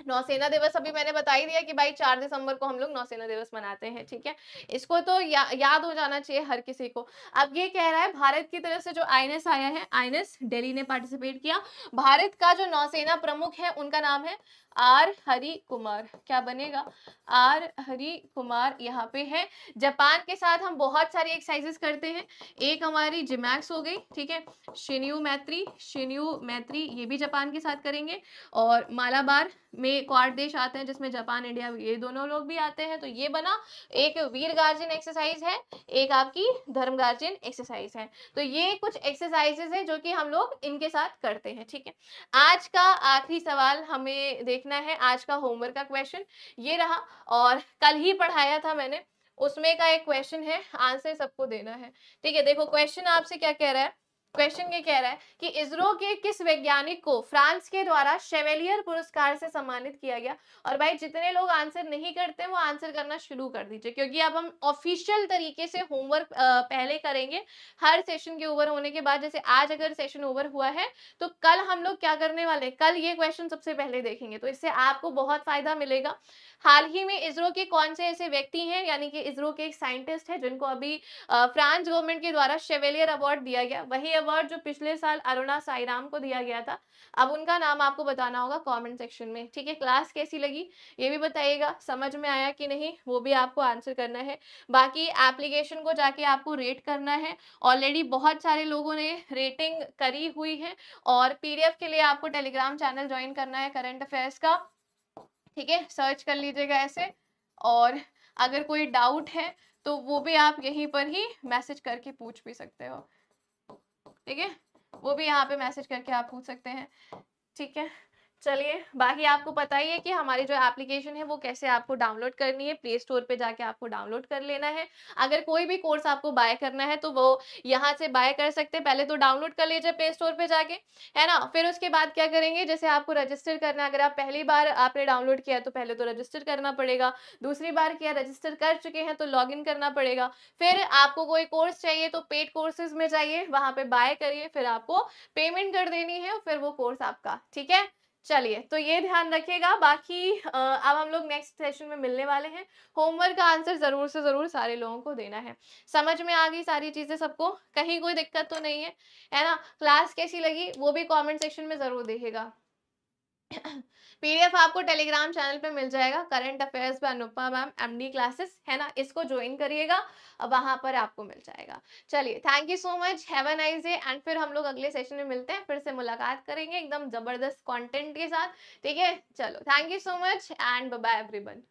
नौसेना दिवस अभी मैंने बता ही दिया कि भाई चार दिसंबर को हम लोग नौसेना दिवस मनाते हैं ठीक है? इसको तो या, याद हो जाना चाहिए हर किसी को। अब ये कह रहा है भारत की तरफ़ से जो आईएनएस आया है आईएनएस दिल्ली ने पार्टिसिपेट किया। भारत का जो नौसेना प्रमुख है उनका नाम है आर हरि कुमार। क्या बनेगा? आर हरि कुमार यहाँ पे है। जापान के साथ हम बहुत सारी एक्सरसाइजेस करते हैं। एक हमारी जिमैक्स हो गई ठीक है? शिन्यू मैत्री शिन्यू मैत्री ये भी जापान के साथ करेंगे। और मालाबार में क्वाड देश आते हैं जिसमें जापान, इंडिया, ये दोनों लोग भी आते हैं तो ये बना, एक वीर गार्जियन एक्सरसाइज है, एक आपकी धर्म गार्जियन एक्सरसाइज है। तो ये कुछ एक्सरसाइजेस है जो कि हम लोग इनके साथ करते हैं, ठीक है? आज का आखिरी सवाल हमें देखना है, आज का होमवर्क का क्वेश्चन ये रहा, और कल ही पढ़ाया था मैंने, उसमें का एक क्वेश्चन है आंसर सबको देना है, ठीक है? देखो क्वेश्चन आपसे क्या कह रहा है? क्वेश्चन ये कह रहा है कि इसरो के किस वैज्ञानिक को फ्रांस के द्वारा शेवेलियर पुरस्कार से सम्मानित किया गया? और भाई, जितने लोग आंसर नहीं करते, वो आंसर करना शुरू कर दीजिए, क्योंकि अब हम ऑफिशियल तरीके से होमवर्क पहले करेंगे। हर सेशन के ओवर होने के बाद, जैसे आज अगर सेशन ओवर हुआ है तो कल हम लोग क्या करने वाले कल ये क्वेश्चन सबसे पहले देखेंगे तो इससे आपको बहुत फ़ायदा मिलेगा। हाल ही में इसरो के कौन से ऐसे व्यक्ति हैं, यानी कि इसरो के एक साइंटिस्ट है, जिनको अभी फ्रांस गवर्नमेंट के द्वारा शेवेलियर अवार्ड दिया गया। वही अवार्ड जो पिछले साल अरुणा साईराम को दिया गया था, अब उनका नाम आपको बताना होगा कमेंट सेक्शन में। ठीक है क्लास कैसी लगी? ये भी बताइएगा, समझ में आया कि नहीं? वो भी आपको आंसर करना है। बाकी एप्लीकेशन को जाके आपको रेट करना है। ऑलरेडी बहुत सारे लोगों ने रेटिंग करी हुई है और पीडीएफ के लिए आपको टेलीग्राम चैनल ज्वाइन करना है करंट अफेयर्स का। ठीक है सर्च कर लीजिएगा ऐसे और अगर कोई डाउट है तो वो भी आप यहीं पर ही मैसेज करके पूछ भी सकते हो। ठीक है? वो भी यहाँ पे मैसेज करके आप पूछ सकते हैं। ठीक है? चलिए, बाकी आपको पता ही है कि हमारी जो एप्लीकेशन है वो कैसे आपको डाउनलोड करनी है प्ले स्टोर पे जाके आपको डाउनलोड कर लेना है। अगर कोई भी कोर्स आपको बाय करना है तो वो यहाँ से बाय कर सकते हैं। पहले तो डाउनलोड कर लीजिए प्ले स्टोर पे जाके, है ना? फिर उसके बाद क्या करेंगे, जैसे आपको रजिस्टर करना है, अगर आप पहली बार आपने डाउनलोड किया तो पहले तो रजिस्टर करना पड़ेगा। दूसरी बार किया रजिस्टर कर चुके हैं तो लॉग करना पड़ेगा। फिर आपको कोई कोर्स चाहिए तो पेड कोर्सेज में जाइए, वहाँ पे बाय करिए, फिर आपको पेमेंट कर देनी है, फिर वो कोर्स आपका, ठीक है? चलिए तो ये ध्यान रखिएगा, बाकी अब हम लोग नेक्स्ट सेशन में मिलने वाले हैं। होमवर्क का आंसर ज़रूर से ज़रूर सारे लोगों को देना है। समझ में आ गई सारी चीज़ें सबको? कहीं कोई दिक्कत तो नहीं है है ना? क्लास कैसी लगी? वो भी कमेंट सेक्शन में ज़रूर देखिएगा पीडीएफ आपको टेलीग्राम चैनल पे मिल जाएगा। Current affairs by Anupama ma'am MD classes है ना? इसको ज्वाइन करिएगा वहाँ पर आपको मिल जाएगा। चलिए thank you so much have a nice day and फिर हम लोग अगले सेशन में मिलते हैं, फिर से मुलाकात करेंगे एकदम ज़बरदस्त कंटेंट के साथ। ठीक है? चलो thank you so much and bye everyone